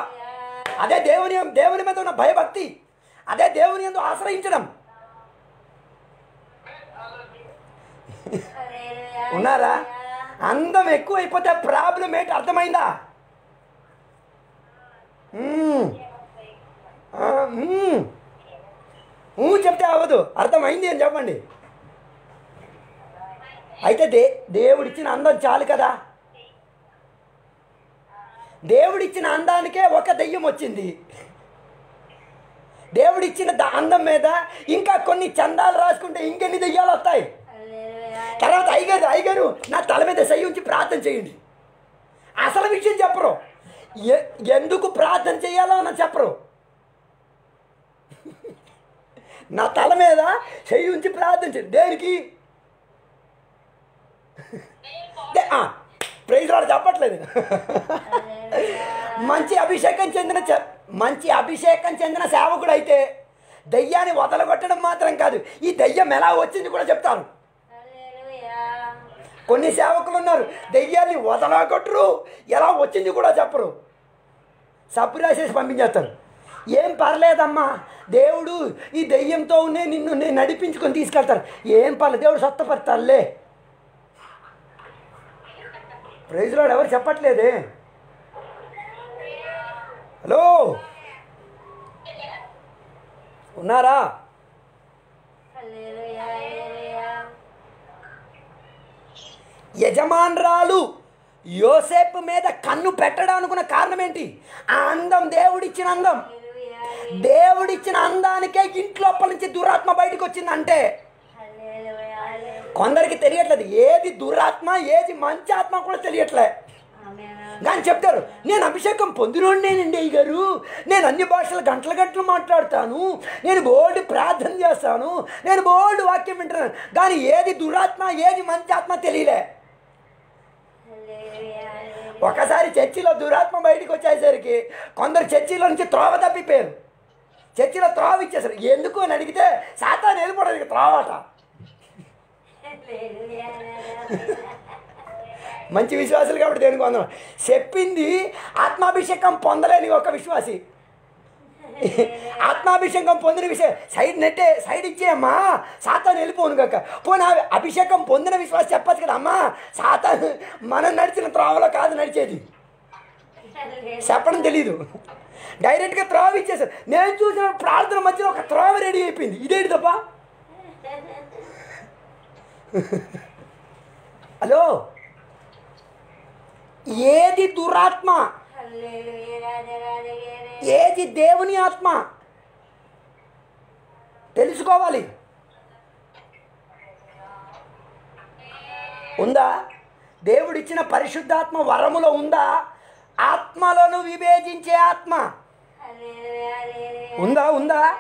అదే దేవుని దేవుని మీద ఉన్న భయభక్తి. అదే దేవుని ఎందు ఆశ్రయించడం. [laughs] ఉన్నారా? అందం ఎక్కువ అయిపోతే ప్రాబ్లం ఏంటి? అర్థమైందా. ఊ చెప్తే అవ్వదు. అర్థమైంది అని చెప్పండి. అయితే దే దేవుడిచ్చిన అందం చాలు కదా? దేవుడిచ్చిన అందానికే ఒక దెయ్యం వచ్చింది. దేవుడిచ్చిన అందం మీద ఇంకా కొన్ని చందాలు రాసుకుంటే ఇంకెన్ని దెయ్యాలు వస్తాయి? తర్వాత అయ్యగారు అయ్యగారు నా తల మీద సై ఉంచి ప్రార్థన చేయండి. అసలు విషయం చెప్పరు. ఎందుకు ప్రార్థన చేయాలో అని చెప్పరు. నా తల మీద చెయ్యి ఉంచి ప్రార్థన చేయండి దేనికి? ప్రైజ్ వాడు చెప్పట్లేదు. మంచి అభిషేకం చెందిన మంచి అభిషేకం చెందిన సేవకుడు అయితే దయ్యాన్ని వదలగొట్టడం మాత్రం కాదు. ఈ దయ్యం ఎలా వచ్చింది కూడా చెప్తాను కొన్ని సేవకులు ఉన్నారు. దెయ్యాన్ని వదలగొట్టరు. ఎలా వచ్చింది కూడా చెప్పరు. సబ్బు రాసేసి పంపించేస్తారు. ఏం పర్లేదమ్మా. దేవుడు ఈ దెయ్యంతో ఉండే నిన్ను నేను నడిపించుకొని తీసుకెళ్తారు. ఏం పర్లేదు దేవుడు స్వస్థపడతారులే ప్రైజ్లో ఎవరు చెప్పట్లేదే? హలో? ఉన్నారా హల్లెలూయా హల్లెలూయా యజమానురాలు యోసేపు మీద కన్ను పెట్టడం అనుకున్న కారణం ఏంటి ఆ అందం దేవుడిచ్చిన అందం. దేవుడిచ్చిన అందానికే ఇంట్లోపల నుంచి దురాత్మ బయటకు వచ్చిందంటే కొందరికి తెలియట్లేదు. ఏది దురాత్మ ఏది మంచి ఆత్మ కూడా తెలియట్లే. కానీ చెప్తారు. నేను అభిషేకం పొందినోడినేనండి అయ్య గారు నేను అన్ని భాషలు గంటల గంటలు మాట్లాడతాను. నేను బోల్డ్ ప్రార్థన చేస్తాను. నేను బోల్డ్ వాక్యం వింటున్నాను. కానీ ఏది దురాత్మ ఏది మంచి ఆత్మ తెలియలే. ఒకసారి చర్చిలో దురాత్మ బయటకు వచ్చేసరికి కొందరు చర్చిలో నుంచి త్రోవ తప్పిపోయారు. చర్చిలో త్రోవ ఇచ్చేసారు ఎందుకు అని అడిగితే శాతాన్ని వెళ్ళిపోవడానికి త్రోవట. మంచి విశ్వాసులు కాబట్టి దేనికి వందనం? చెప్పింది ఆత్మాభిషేకం పొందలేని ఒక విశ్వాసి. [laughs] ఆత్మాభిషేకం పొందిన విషయం సైడ్ నెట్టే సైడ్ ఇచ్చేయమ్మా. సాతాను వెళ్ళిపోను కాక పోనీ అభిషేకం పొందిన విశ్వాసం చెప్పచ్చు కదా అమ్మా. సాతాను మనం నడిచిన త్రోవలో కాదు నడిచేది. చెప్పడం తెలీదు. డైరెక్ట్గా త్రోవ ఇచ్చేసారు నేను చూసిన ప్రార్థన మధ్యలో ఒక త్రోవ రెడీ అయిపోయింది. ఇదేంటి తప్ప? [laughs] హలో? ఏది దురాత్మ? ఏది దేవుని ఆత్మ? తెలుసుకోవాలి. ఉందా? దేవుడిచ్చిన పరిశుద్ధాత్మ వరములో ఉందా? ఆత్మలను విభేదించే ఆత్మ. ఉందా? ఉందా?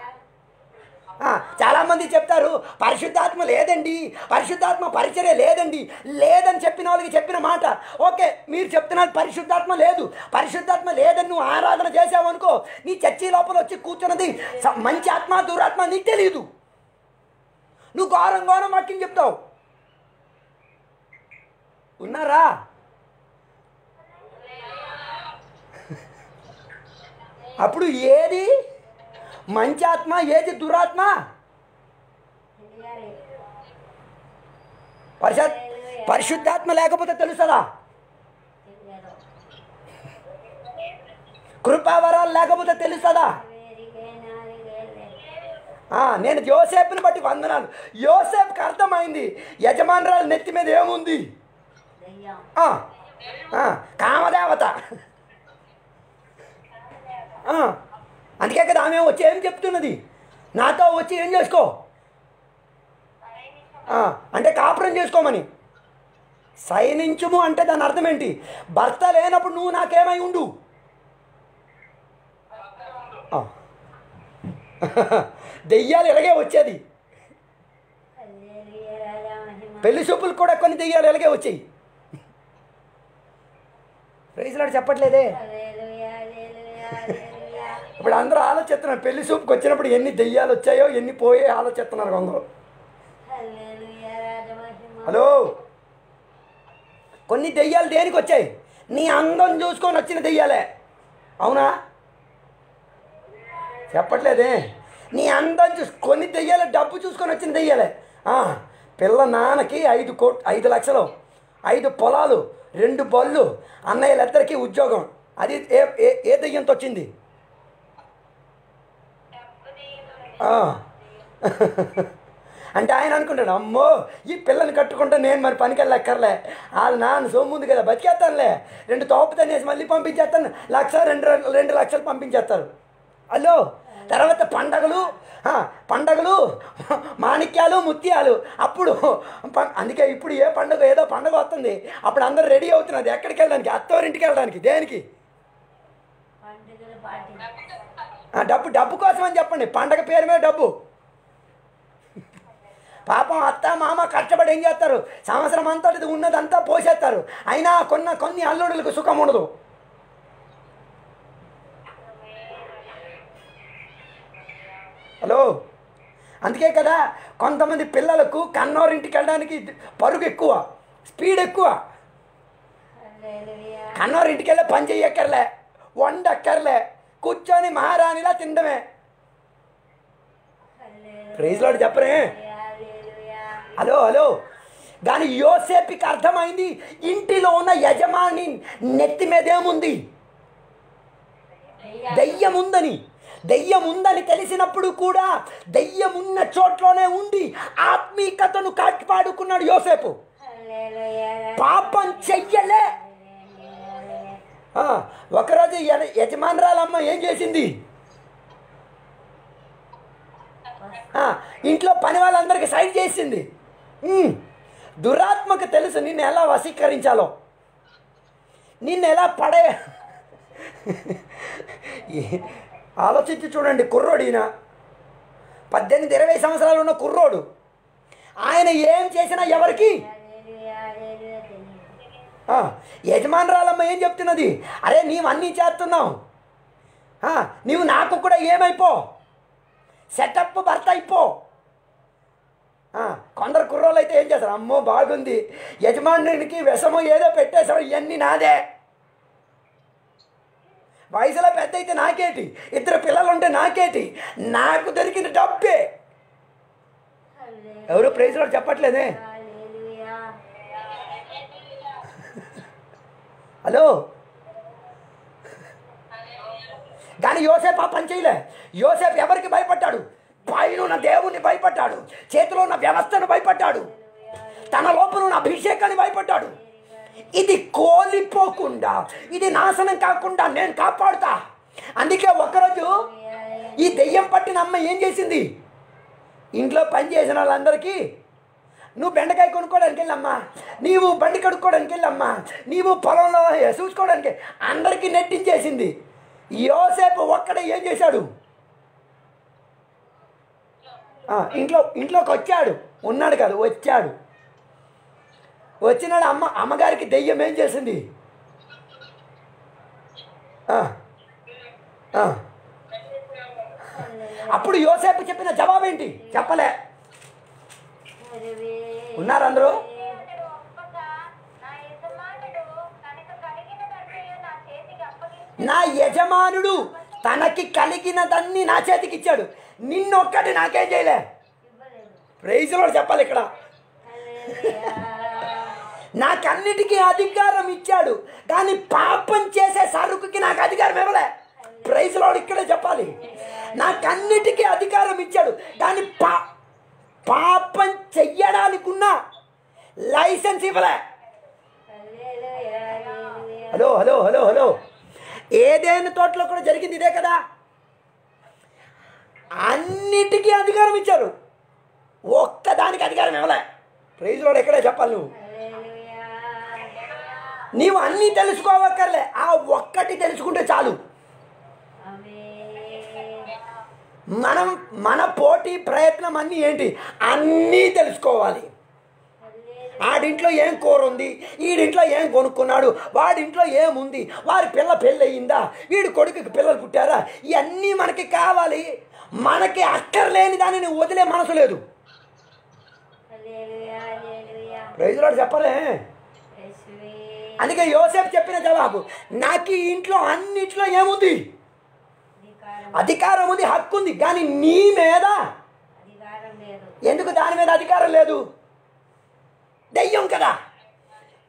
చాలామంది చెప్తారు పరిశుద్ధాత్మ లేదండి పరిశుద్ధాత్మ పరిచర్య లేదండి లేదని చెప్పిన వాళ్ళకి చెప్పిన మాట. ఓకే మీరు చెప్తున్నారు పరిశుద్ధాత్మ లేదు. పరిశుద్ధాత్మ లేదని నువ్వు ఆరాధన చేసావనుకో నీ చర్చి లోపల వచ్చి కూర్చున్నది మంచి ఆత్మ దురాత్మ నీకు తెలియదు నువ్వు ఘోరం ఘోరం వాక్యం చెప్తావు. ఉన్నారా? అప్పుడు ఏది? మంచి ఆత్మ ఏది దురాత్మ? పరిశుద్ధ పరిశుద్ధాత్మ లేకపోతే తెలుసదా? కృపావరాలు లేకపోతే తెలుసదా? నేను యోసేపుని బట్టి వందనాలు. యోసేపుకి అర్థమైంది యజమానురాలు నెత్తి మీద ఏముంది? కామదేవత. అందుకే కదా ఆమె వచ్చి ఏం చెప్తున్నది? నాతో వచ్చి ఏం చేసుకో? అంటే కాపురం చేసుకోమని. సైనించుము అంటే దాని అర్థం ఏంటి? భర్త లేనప్పుడు నువ్వు నాకేమై ఉండు? [laughs] దెయ్యాలు ఇలాగే వచ్చేది? పెళ్ళి చూపులు కూడా కొన్ని దెయ్యాలు ఇలాగే వచ్చాయి? ప్రైజ్లాడు చెప్పట్లేదే? ఇప్పుడు అందరూ ఆలోచిస్తున్నారు పెళ్ళి సూపుకి వచ్చినప్పుడు ఎన్ని దెయ్యాలు వచ్చాయో ఎన్ని పోయే ఆలోచిస్తున్నారు కొందరు. హలో? కొన్ని దెయ్యాలు దేనికి వచ్చాయి? నీ అందం చూసుకొని వచ్చిన దెయ్యాలే. అవునా? చెప్పట్లేదే. నీ అందం చూసి కొన్ని దెయ్యాలే డబ్బు చూసుకొని వచ్చిన దెయ్యాలే. పిల్ల నాన్నకి ఐదు కోట్ ఐదు లక్షలు ఐదు పొలాలు రెండు బళ్ళు అన్నయ్యలిద్దరికీ ఉద్యోగం. అది ఏ ఏ ఏ దెయ్యంతో వచ్చింది ఆ. [laughs] అంటే ఆయన అనుకుంటాడు అమ్మో ఈ పిల్లని కట్టుకుంటే నేను మరి పనికెళ్ళక్కర్లే వాళ్ళు వాళ్ళ నాన్న సొమ్ము ఉంది కదా బతికేస్తానులే. రెండు తోపు తనేసి మళ్ళీ పంపించేస్తాను. లక్ష రెండు రెండు లక్షలు పంపించేస్తారు. హలో? తర్వాత పండగలు పండగలు మాణిక్యాలు ముత్యాలు. అప్పుడు ప- అందుకే ఇప్పుడు ఏ పండుగ ఏదో పండుగ వస్తుంది. అప్పుడు అందరు రెడీ అవుతున్నది ఎక్కడికి వెళ్ళడానికి? అత్తవారింటికి వెళ్ళడానికి. దేనికి పండుగల పాటి ఆ, డబ్బు డబ్బు కోసం అని చెప్పండి. పండగ పేరు మీద డబ్బు. పాపం అత్త మామ కష్టపడి ఏం చేస్తారు? సంవత్సరం అంతా ఇది ఉన్నదంతా పోసేస్తారు. అయినా కొన్న కొన్ని అల్లుడులకు సుఖం ఉండదు. హలో? అందుకే కదా కొంతమంది పిల్లలకు కన్నోరింటికి వెళ్ళడానికి పరుగు ఎక్కువ స్పీడ్ ఎక్కువ. కన్నోరింటికి వెళ్ళే పని చెయ్యక్కర్లే వండక్కర్లే. కూర్చొని మహారాణిలా తినడమే హల్లెలూయా ప్రైజ్ లాడు చెప్పరే. Hello hello. కానీ యోసేపుకి అర్థమైంది ఇంటిలో ఉన్న యజమాని నెత్తి మీద ఏముంది? దయ్యం ఉందని దయ్యం ఉందని తెలిసినప్పుడు కూడా దయ్యం ఉన్న చోట్లోనే ఉండి ఆత్మీకతను కాపాడుకున్నాడు యోసేపు. పాపం చెయ్యలే. ఒకరోజు యజ- యజమానురాలమ్మ ఏం చేసింది? ఇంట్లో పని వాళ్ళందరికీ సైడ్ చేసింది. దురాత్మకు తెలుసు నిన్ను ఎలా వశీకరించాలో. నిన్ను ఎలా పడే ఆలోచించి చూడండి కుర్రోడు ఈయన. పద్దెనిమిది ఇరవై సంవత్సరాలు ఉన్న కుర్రోడు. ఆయన ఏం చేసినా ఎవరికి యజమానురాలమ్మ ఏం చెప్తున్నది? అరే నీవు అన్నీ చేస్తున్నావు నీవు నాకు కూడా ఏమైపో? సెటప్ భర్త అయిపో. కొందరు కుర్రోళ్ళు అయితే ఏం చేస్తారు? అమ్మో బాగుంది. యజమానునికి విషము ఏదో పెట్టేశాడు ఇవన్నీ నాదే. వయసులో పెద్ద అయితే నాకేటి? ఇద్దరు పిల్లలు ఉంటే నాకేటి? నాకు దొరికిన డబ్బే. ఎవరు ప్రైజ్లో చెప్పట్లేదే? హలో? కానీ యోసేపు ఆ పని చేయలే. యోసేపు ఎవరికి భయపడ్డాడు? పైన ఉన్న దేవుణ్ణి భయపడ్డాడు. చేతిలో ఉన్న వ్యవస్థను భయపడ్డాడు. తన లోపల ఉన్న అభిషేకాన్ని భయపడ్డాడు. ఇది కోలిపోకుండా ఇది నాశనం కాకుండా నేను కాపాడుతా. అందుకే ఒకరోజు ఈ దెయ్యం పట్టిన అమ్మ ఏం చేసింది? ఇంట్లో పని చేసిన వాళ్ళందరికీ నువ్వు బెండకాయ కొనుక్కోవడానికి వెళ్ళమ్మా నీవు బండి కడుక్కోవడానికి వెళ్ళమ్మా నీవు పొలంలో చూసుకోవడానికి అందరికీ నెట్టించేసింది. యోసేపు ఒక్కడే ఏం చేశాడు? ఇంట్లో ఇంట్లోకి వచ్చాడు ఉన్నాడు కాదు వచ్చాడు. వచ్చినాడు అమ్మ అమ్మగారికి దెయ్యం ఏం చేసింది? అప్పుడు యోసేపు చెప్పిన జవాబేంటి? చెప్పలే. ఉన్నారు అందరూ? నా యజమానుడు నా యజమానుడు తనకి కలిగినదన్నీ నా చేతికి ఇచ్చాడు. నిన్నొక్కటి నాకేం చేయలే. ప్రైజ్లో చెప్పాలి ఇక్కడ. నాకన్నిటికీ అధికారం ఇచ్చాడు. కానీ పాపం చేసే సరుకుకి నాకు అధికారం ఇవ్వలే. ప్రైజ్లో ఇక్కడే చెప్పాలి. నాకన్నిటికీ అధికారం ఇచ్చాడు. కానీ పా పాపం చెయ్యడానికి ఉన్న లైసెన్స్ ఇవ్వలే. Hello hello hello hello. ఏదైనా తోటలో కూడా జరిగింది ఇదే కదా? అన్నిటికీ అధికారం ఇచ్చారు. ఒక్కదానికి అధికారం ఇవ్వలే. ప్రైజ్లో ఎక్కడే చెప్పాలి నువ్వు? నీవు అన్నీ తెలుసుకోవక్కర్లే. ఆ ఒక్కటి తెలుసుకుంటే చాలు. మనం మన పోటీ ప్రయత్నం అన్నీ ఏంటి? అన్నీ తెలుసుకోవాలి. ఆడింట్లో ఏం కూర ఉంది వీడింట్లో ఏం కొనుక్కున్నాడు? వాడింట్లో ఏముంది? వారి పిల్ల పెళ్ళి అయ్యిందా వీడి కొడుకుకి పిల్లలు పుట్టారా? ఇవన్నీ మనకి కావాలి. మనకి అక్కర్లేని దానిని వదిలే మనసు లేదు. ప్రైజ్లో చెప్పలే. అందుకే యోసేపు చెప్పిన జవాబు నాకు ఈ ఇంట్లో అన్నిట్లో ఏముంది? అధికారం ఉంది హక్కు ఉంది కానీ నీ మీద ఎందుకు దాని మీద అధికారం లేదు? దెయ్యం కదా.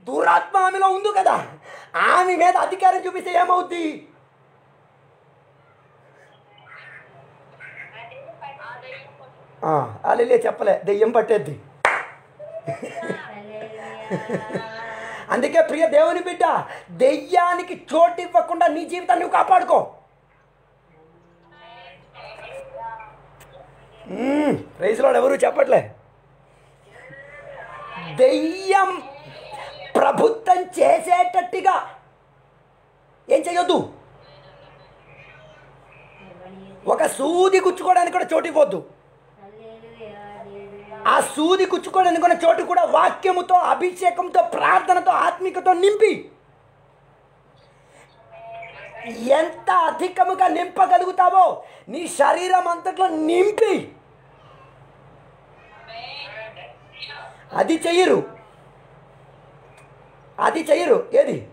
దురాత్మ ఆమెలో ఉంది కదా. ఆమె మీద అధికారం చూపిస్తే ఏమవుద్ది? అల్లే చెప్పలే. దెయ్యం పట్టేద్ది. అందుకే ప్రియ దేవుని బిడ్డ దెయ్యానికి చోటు ఇవ్వకుండా నీ జీవితాన్ని నువ్వు కాపాడుకో. రైసులో ఎవరు చెప్పట్లే? దెయ్యం ప్రభుత్వం చేసేటట్టుగా ఏం చేయొద్దు ఒక సూది గుచ్చుకోవడానికి కూడా చోటు ఇవ్వద్దు ఆ సూది గుచ్చుకోవడానికి కూడా చోటు కూడా వాక్యముతో అభిషేకంతో ప్రార్థనతో ఆత్మికతో నింపి. ఎంత అధికముగా నింపగలుగుతావో నీ శరీరం అంతట్లో నింపి. అది చెయ్యరు. అది చెయ్యరు. ఏది?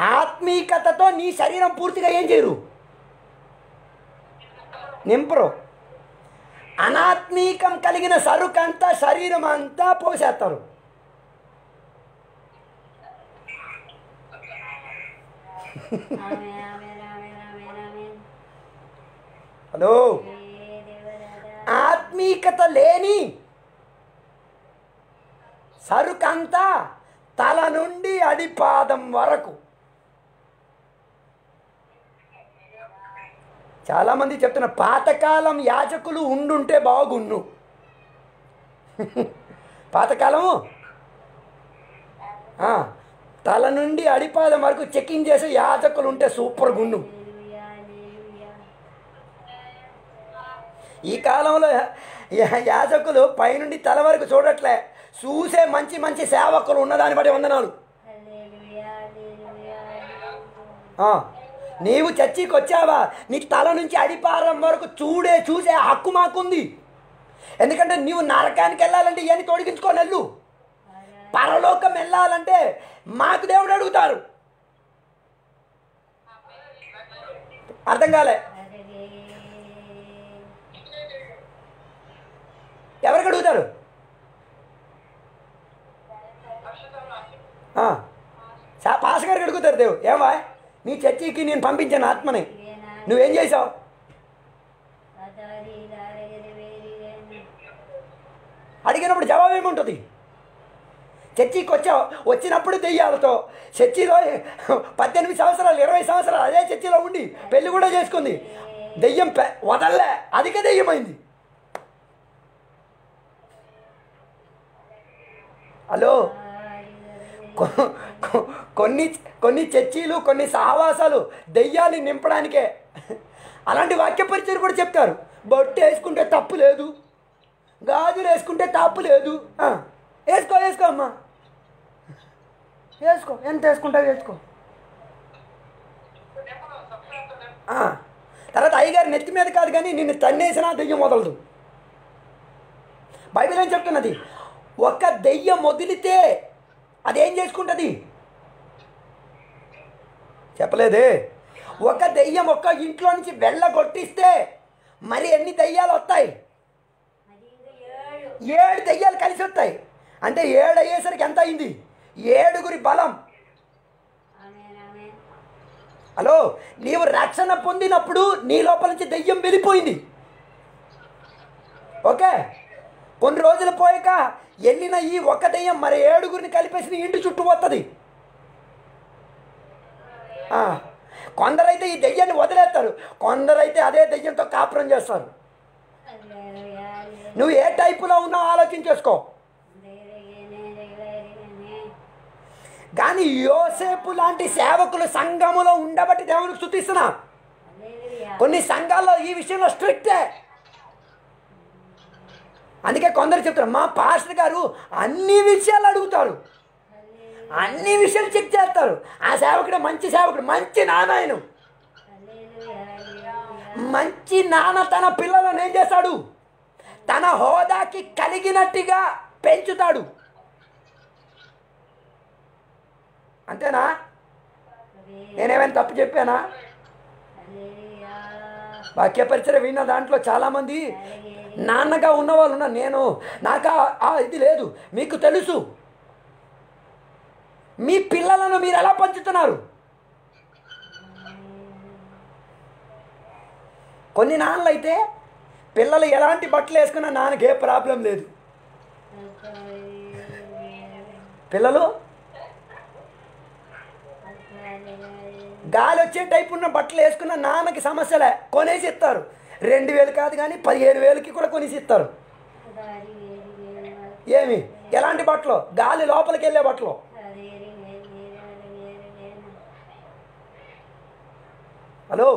ఆత్మీకతతో నీ శరీరం పూర్తిగా ఏం చేయరు నింపరు. అనాత్మీకం కలిగిన సరుకంతా శరీరం అంతా పోసేస్తారు. [laughs] హలో. ఆత్మీకత లేని సరుకంతా తల నుండి అడిపాదం వరకు. చాలామంది చెప్తున్న పాతకాలం యాజకులు ఉండుంటే బాగుండు. [laughs] పాతకాలము? తల నుండి అడిపాదం వరకు చెకింగ్ చేసే యాజకులు ఉంటే సూపర్ గున్ను ఈ కాలంలో యాచకులు యాజకులు పైనుండి తల వరకు చూడట్లే. చూసే మంచి మంచి సేవకులు ఉన్నదాన్ని బట్టి వందనాలు. నీవు చర్చికి వచ్చావా నీ తల నుంచి అడిపారం వరకు చూడే చూసే హక్కు మాకుంది. ఎందుకంటే నీవు నరకానికి వెళ్ళాలంటే ఇవన్నీ తొడిగించుకొని వెళ్ళు పరలోకం వెళ్ళాలంటే మాకు దేవుడు అడుగుతారు అర్థం కాలే. ఎవరికి అడుగుతారు ఆ, సా- పాస్ గారికి అడుగుతారు దేవు ఏమా? నీ చర్చికి నేను పంపించాను ఆత్మని. నువ్వేం చేసావు అడిగినప్పుడు జవాబు ఏముంటుంది? చర్చికి వచ్చావు. వచ్చినప్పుడు దెయ్యాలతో. చర్చిలో పద్దెనిమిది సంవత్సరాలు ఇరవై సంవత్సరాలు అదే చర్చిలో ఉండి పెళ్ళి కూడా చేసుకుంది. దెయ్యం వదల్లే. అధిక దెయ్యమైంది. హలో? కొన్ని కొన్ని చర్చీలు కొన్ని సహవాసాలు దెయ్యాన్ని నింపడానికే. అలాంటి వాక్య పరిచయం కూడా చెప్తారు. బొట్టు వేసుకుంటే తప్పు లేదు. గాజులు వేసుకుంటే తప్పు లేదు. వేసుకో వేసుకో అమ్మా. వేసుకో ఎంత వేసుకుంటావు వేసుకో. తర్వాత అయ్యగారు నెత్తి మీద కాదు కానీ నిన్ను తన్నేసినా దెయ్యం వదలదు. బైబిల్ ఏం చెప్తున్నది? ఒక దెయ్యం వదిలితే అదేం చేసుకుంటుంది? చెప్పలేదే. ఒక దెయ్యం ఒక్క ఇంట్లో నుంచి వెళ్ళగొట్టిస్తే మరి ఎన్ని దెయ్యాలు వస్తాయి? ఏడు దెయ్యాలు కలిసి వస్తాయి. అంటే ఏడు అయ్యేసరికి ఎంత అయింది? ఏడుగురి బలం. హలో నీవు రక్షణ పొందినప్పుడు నీ లోపల నుంచి దెయ్యం వెళ్ళిపోయింది. ఓకే? కొన్ని రోజులు పోయాక వెళ్ళిన ఈ ఒక దెయ్యం మరి ఏడుగురిని కలిపేసి ఇంటి చుట్టూ వస్తుంది కొందరైతే ఈ దెయ్యాన్ని వదిలేస్తారు. కొందరైతే అదే దెయ్యంతో కాపురం చేస్తారు. నువ్వు ఏ టైపులో ఉన్నావు ఆలోచించేసుకో. కానీ యోసేపు లాంటి సేవకులు సంఘములో ఉండబట్టి దేవునికి స్థుతిస్తున్నా కొన్ని సంఘాల్లో ఈ విషయంలో స్ట్రిక్టే. అందుకే కొందరు చెప్తారు మా పాస్టర్ గారు అన్ని విషయాలు అడుగుతారు అన్ని విషయాలు చెక్ చేస్తారు. ఆ సేవకుడు మంచి సేవకుడు మంచి నానాయను మంచి నాన్న తన పిల్లలను ఏం చేస్తాడు? తన హోదాకి కలిగినట్టుగా పెంచుతాడు. అంతేనా? నేనేమైనా తప్పు చెప్పానా? హల్లెలూయా. వాక్య పరిచయం విన్న దాంట్లో చాలామంది నాన్నగా ఉన్నవాళ్ళు ఉన్నారు నేను నాకు ఆ- ఆ ఇది లేదు. మీకు తెలుసు. మీ పిల్లలను మీరు ఎలా పంచుతున్నారు? కొన్ని నాన్నలు అయితే పిల్లలు ఎలాంటి బట్టలు వేసుకున్నా నాన్నకి ఏ ప్రాబ్లం లేదు. పిల్లలు గాలి వచ్చే టైప్ ఉన్న బట్టలు వేసుకున్న నాన్నకి సమస్యలే. కొనేసి ఇస్తారు. రెండు వేలు కాదు కానీ పదిహేను వేలకి కూడా కొనిసి ఇస్తారు ఏమి? ఎలాంటి బట్టలు? గాలి లోపలికి వెళ్ళే బట్టలు. హలో?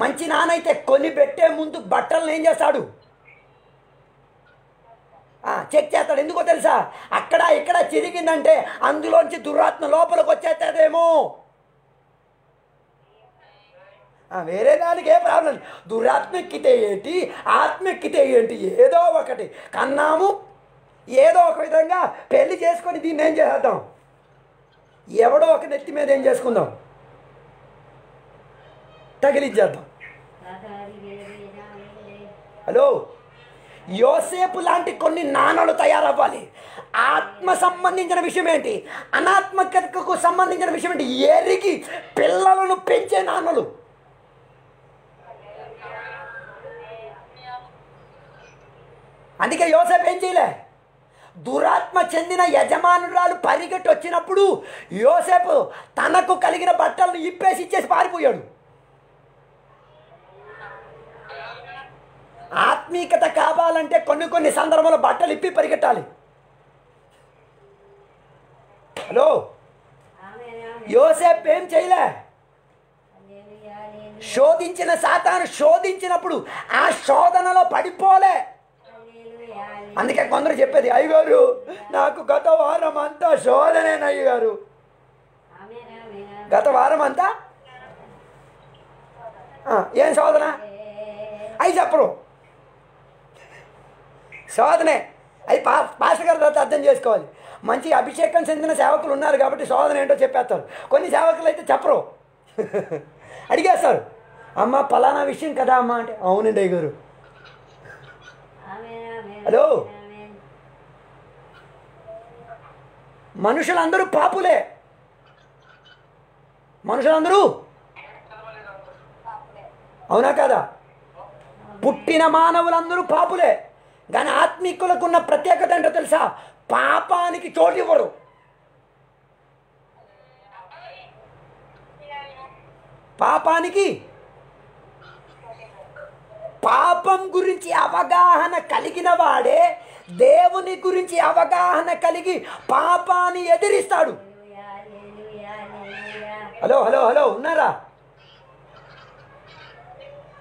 మంచి నానైతే కొని పెట్టే ముందు బట్టలను ఏం చేస్తాడు? చెక్ చేస్తాడు. ఎందుకో తెలుసా? అక్కడ ఇక్కడ చిరిగిందంటే అందులోంచి దురాత్మ లోపలికి వచ్చేస్తుందేమో వేరే దానికి ఏ ప్రాబ్లం లేదు. దురాత్మ ఏంటి? ఆత్మ ఏంటి? ఏదో ఒకటి. కన్నాము ఏదో ఒక విధంగా పెళ్ళి చేసుకొని దీన్ని ఏం చేసేద్దాం? ఎవడో ఒక నెత్తి మీద ఏం చేసుకుందాం? తగిలించేద్దాం హలో? యోసేపు లాంటి కొన్ని నాణాలు తయారవ్వాలి. ఆత్మ సంబంధించిన విషయం ఏంటి? అనాత్మకతకు సంబంధించిన విషయం ఏంటి? ఎరిగి పిల్లలను పెంచే నాన్నలు. అందుకే యోసేపు ఏం చేయలే? దురాత్మ చెందిన యజమానురాలు పరిగెట్టి వచ్చినప్పుడు యోసేపు తనకు కలిగిన బట్టలను ఇప్పేసి ఇచ్చేసి పారిపోయాడు. ఆత్మీకత కావాలంటే కొన్ని కొన్ని సందర్భంలో బట్టలు ఇప్పి పరిగెట్టాలి. హలో? యోసేపు ఏం చేయలే? శోధించిన సాతాను శోధించినప్పుడు ఆ శోధనలో పడిపోలే. అందుకే కొందరు చెప్పేది అయ్యగారు నాకు గత వారం అంతా శోధనే అయ్యగారు గత వారం అంతా? ఏం శోధన? అవి చెప్పరు శోధనే. అయి పా పాస్టర్ గారి తర్వాత అర్థం చేసుకోవాలి. మంచి అభిషేకం చెందిన సేవకులు ఉన్నారు కాబట్టి శోధన ఏంటో చెప్పేస్తారు. కొన్ని సేవకులు అయితే చెప్పరు. [laughs] అడిగేస్తారు. అమ్మ పలానా విషయం కదా అమ్మ? అంటే అవునండి అయ్యగారు. హలో. మనుషులందరూ పాపులే. మనుషులందరూ. అవునా కదా? పుట్టిన మానవులందరూ పాపులే. కానీ ఆత్మీకులకు ఉన్న ప్రత్యేకత ఏంటో తెలుసా? పాపానికి చోటు ఇవ్వరు. పాపానికి పాపం గురించి అవగాహన కలిగిన వాడే దేవుని గురించి అవగాహన కలిగి పాపాన్ని ఎదిరిస్తాడు. హలో హలో హలో ఉన్నారా?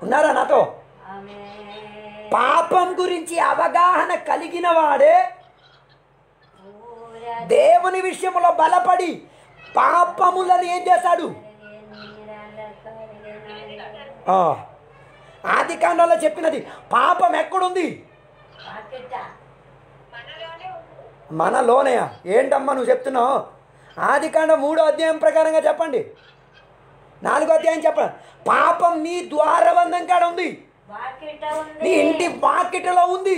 ఉన్నారా నాతో? పాపం గురించి అవగాహన కలిగిన వాడే దేవుని విషయంలో బలపడి పాపములను ఏం చేశాడు ఆ, ఆది కాండంలో చెప్పినది పాపం ఎక్కడుంది? మనలోనే ఏంటమ్మా నువ్వు చెప్తున్నావు? ఆది కాండం మూడో అధ్యాయం ప్రకారంగా చెప్పండి. నాలుగో అధ్యాయం చెప్పండి. పాపం నీ ద్వారబంధం కాడ ఉంది. నీ ఇంటి వాకిటలో ఉంది.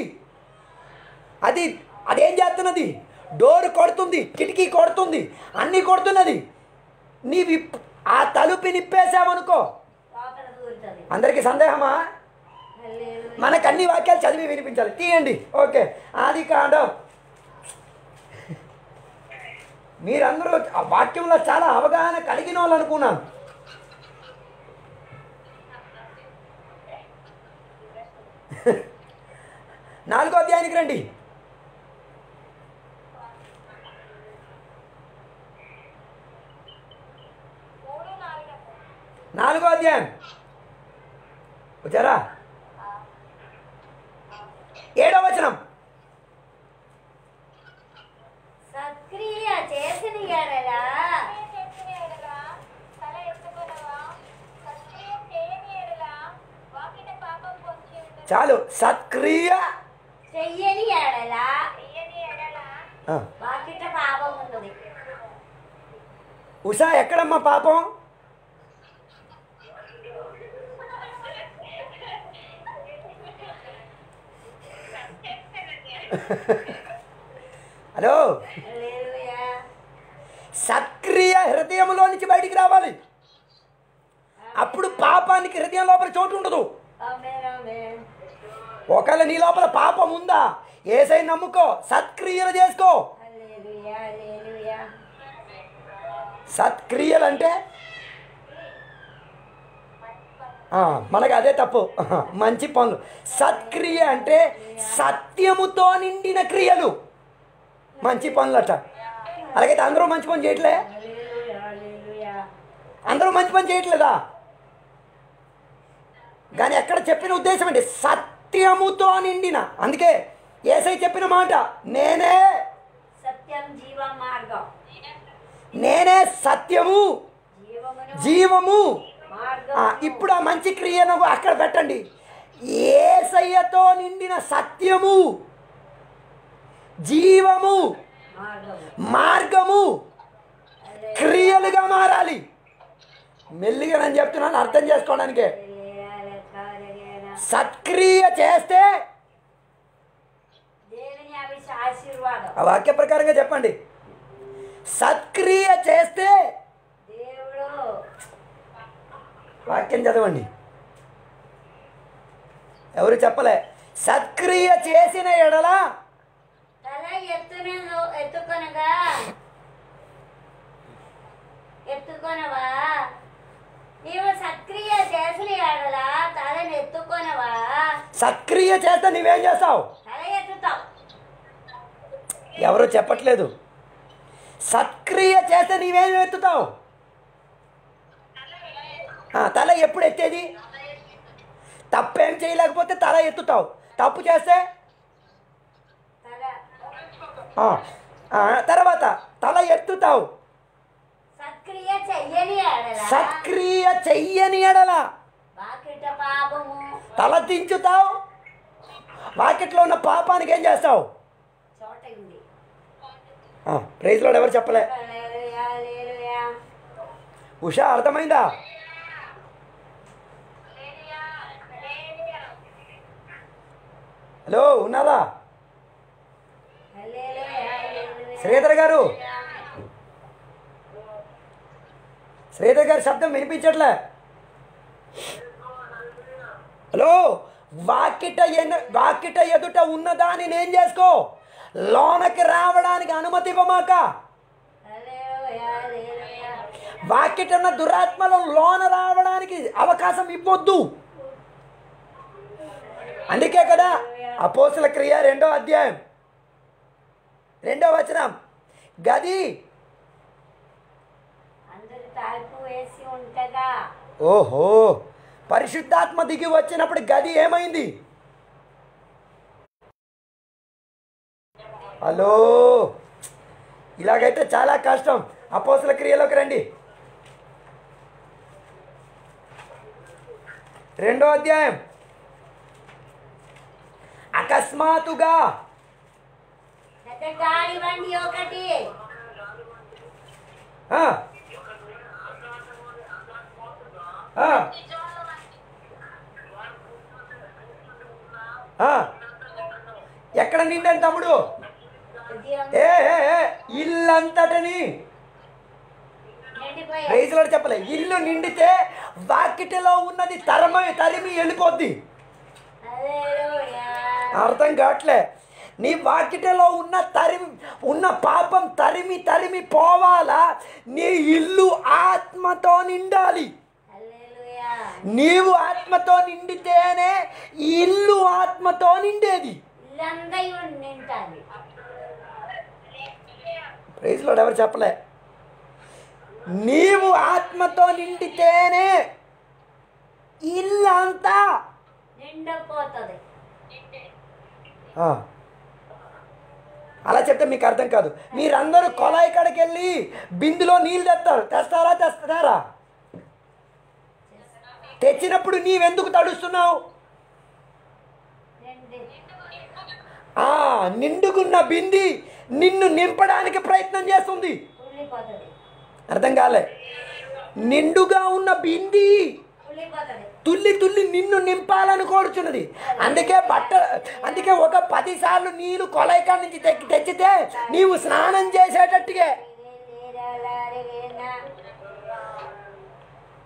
అది అదేం చేస్తున్నది? డోర్ కొడుతుంది కిటికీ కొడుతుంది అన్నీ కొడుతున్నది. నీ విప్ ఆ తలుపు నిప్పేసావనుకో అందరికీ సందేహమా? మనకు అన్ని వాక్యాలు చదివి వినిపించాలి. తీయండి. ఓకే. ఆది కాండం. మీరందరూ ఆ వాక్యంలో చాలా అవగాహన కలిగిన వాళ్ళు అనుకున్నాను. నాలుగో అధ్యాయానికి రండి. నాలుగో అధ్యాయం. వచ్చారా? ఏడో వచనం. సక్రియ చేసిన ఎడలా? సక్రియ చేసిన ఎడల తల ఎత్తుకొనవా సక్రియ చేయని ఎడల వాకిట పాపం పొంచి ఉంటుంది చాలు. సత్క్రియ చెయ్యని ఎడలా? చెయ్యని ఎడల? ఆ, వాకిట పాపం ఉన్నది. ఉషా ఎక్కడమ్మా పాపం? హలో? సక్రియ హృదయంలో నుంచి బయటికి రావాలి. అప్పుడు పాపానికి హృదయం లోపల చోటు ఉండదు. ఒకవేళ నీ లోపల పాపం ఉందా ఏసై నమ్ముకో సత్క్రియలు చేసుకో. సత్క్రియలు అంటే మనకు అదే తప్పు. [laughs] మంచి పనులు. సత్క్రియ అంటే సత్యముతో నిండిన క్రియలు. మంచి పనులు అట అలాగైతే అందరూ మంచి పని చేయట్లే? అందరూ మంచి పని చేయట్లేదా? కానీ ఎక్కడ చెప్పిన ఉద్దేశం ఏంటి? సత్యముతో నిండిన. అందుకే ఏసై చెప్పిన మాట నేనే సత్యం జీవ మార్గం. నేనే సత్యము జీవము ఇప్పుడు ఆ మంచి క్రియను అక్కడ పెట్టండి. ఏసయ్యతో నిండిన సత్యము జీవము మార్గం మార్గము క్రియలుగా మారాలి. మెల్లిగా నేను చెప్తున్నాను అర్థం చేసుకోవడానికి. సత్క్రియ చేస్తే ఆ వాక్య ప్రకారంగా చెప్పండి. సత్క్రియ చేస్తే దేవుడు వాక్యం చదవండి. ఎవరు చెప్పలే? సత్క్రియ చేసిన ఎడల ఎత్తుకొనవా? నీవు సక్రియ చేసిన ఎడల తలని ఎత్తుకొనవా? సత్క్రియ చేస్తే నువ్వేం చేస్తావు? తల ఎత్తుతావు. ఎవరు చెప్పట్లేదు. సత్క్రియ చేస్తే నీవేం ఎత్తుతావు? తల ఎప్పుడు ఎత్తేది? తప్పేం చేయలేకపోతే తల ఎత్తుతావు. తప్పు చేస్తే? తర్వాత తల ఎత్తుతావు. సక్రియ చెయ్యని ఎడల. సత్క్రియ చెయ్యని ఎడల. తల దించుతావు. వాకిట్లో ఉన్న పాపానికి ఏం చేస్తావు? ప్రైజ్లో ఎవరు చెప్పలే. ఉషా అర్థమైందా? హలో ఉన్నారా? శ్రీధర్ గారు? శ్రీధర్ గారి శబ్దం వినిపించట్లే. హలో వాకిట వాకిట ఎదుట ఉన్నదాన్ని నేను చేసుకో? లోనకి రావడానికి అనుమతి ఇవ్వమాక. వాకిట ఉన్న దురాత్మలో లోన రావడానికి అవకాశం ఇవ్వద్దు. అందుకే కదా అపోసల క్రియ రెండో అధ్యాయం. రెండో వచనం. గది ఓహో పరిశుద్ధాత్మ దిగి వచ్చినప్పుడు గది ఏమైంది? హలో ఇలాగైతే చాలా కష్టం. అపోసల క్రియలోకి రండి. రెండో అధ్యాయం. అకస్మాత్తుగా. ఎక్కడ నిండాను తమ్ముడు? ఏ ఇల్లంతటని. రైతులో చెప్పలే ఇల్లు నిండితే వాకిటిలో ఉన్నది తరమ తరిమి వెళ్ళిపోద్ది. అర్థం కావట్లే. నీ వాకిటిలో ఉన్న తరిమి ఉన్న పాపం తరిమి తరిమి పోవాలా? నీ ఇల్లు ఆత్మతో నిండాలి. నీవు ఆత్మతో నిండితేనే ఇల్లు ఆత్మతో నిండేది. ప్రైజ్లో ఎవరు చెప్పలే? నీవు ఆత్మతో నిండితేనే ఇల్లు అంతా నిండిపోతుంది. అలా చెప్తే మీకు అర్థం కాదు. మీరందరూ కొలాయి కాడికి వెళ్ళి బిందులో నీళ్ళు తెస్తారు. తెస్తారా తెస్తారా? తెచ్చినప్పుడు నీవెందుకు తడుస్తున్నావు? నిండుకున్న బింది నిన్ను నింపడానికి ప్రయత్నం చేస్తుంది. అర్థం కాలే. నిండుగా ఉన్న బింది తుల్లి తుల్లి నిన్ను నింపాలని కోరుచున్నది. అందుకే బట్ట అందుకే ఒక పది సార్లు నీళ్ళు కొలైకా నుంచి తెచ్చి తెచ్చితే నీవు స్నానం చేసేటట్టుగా.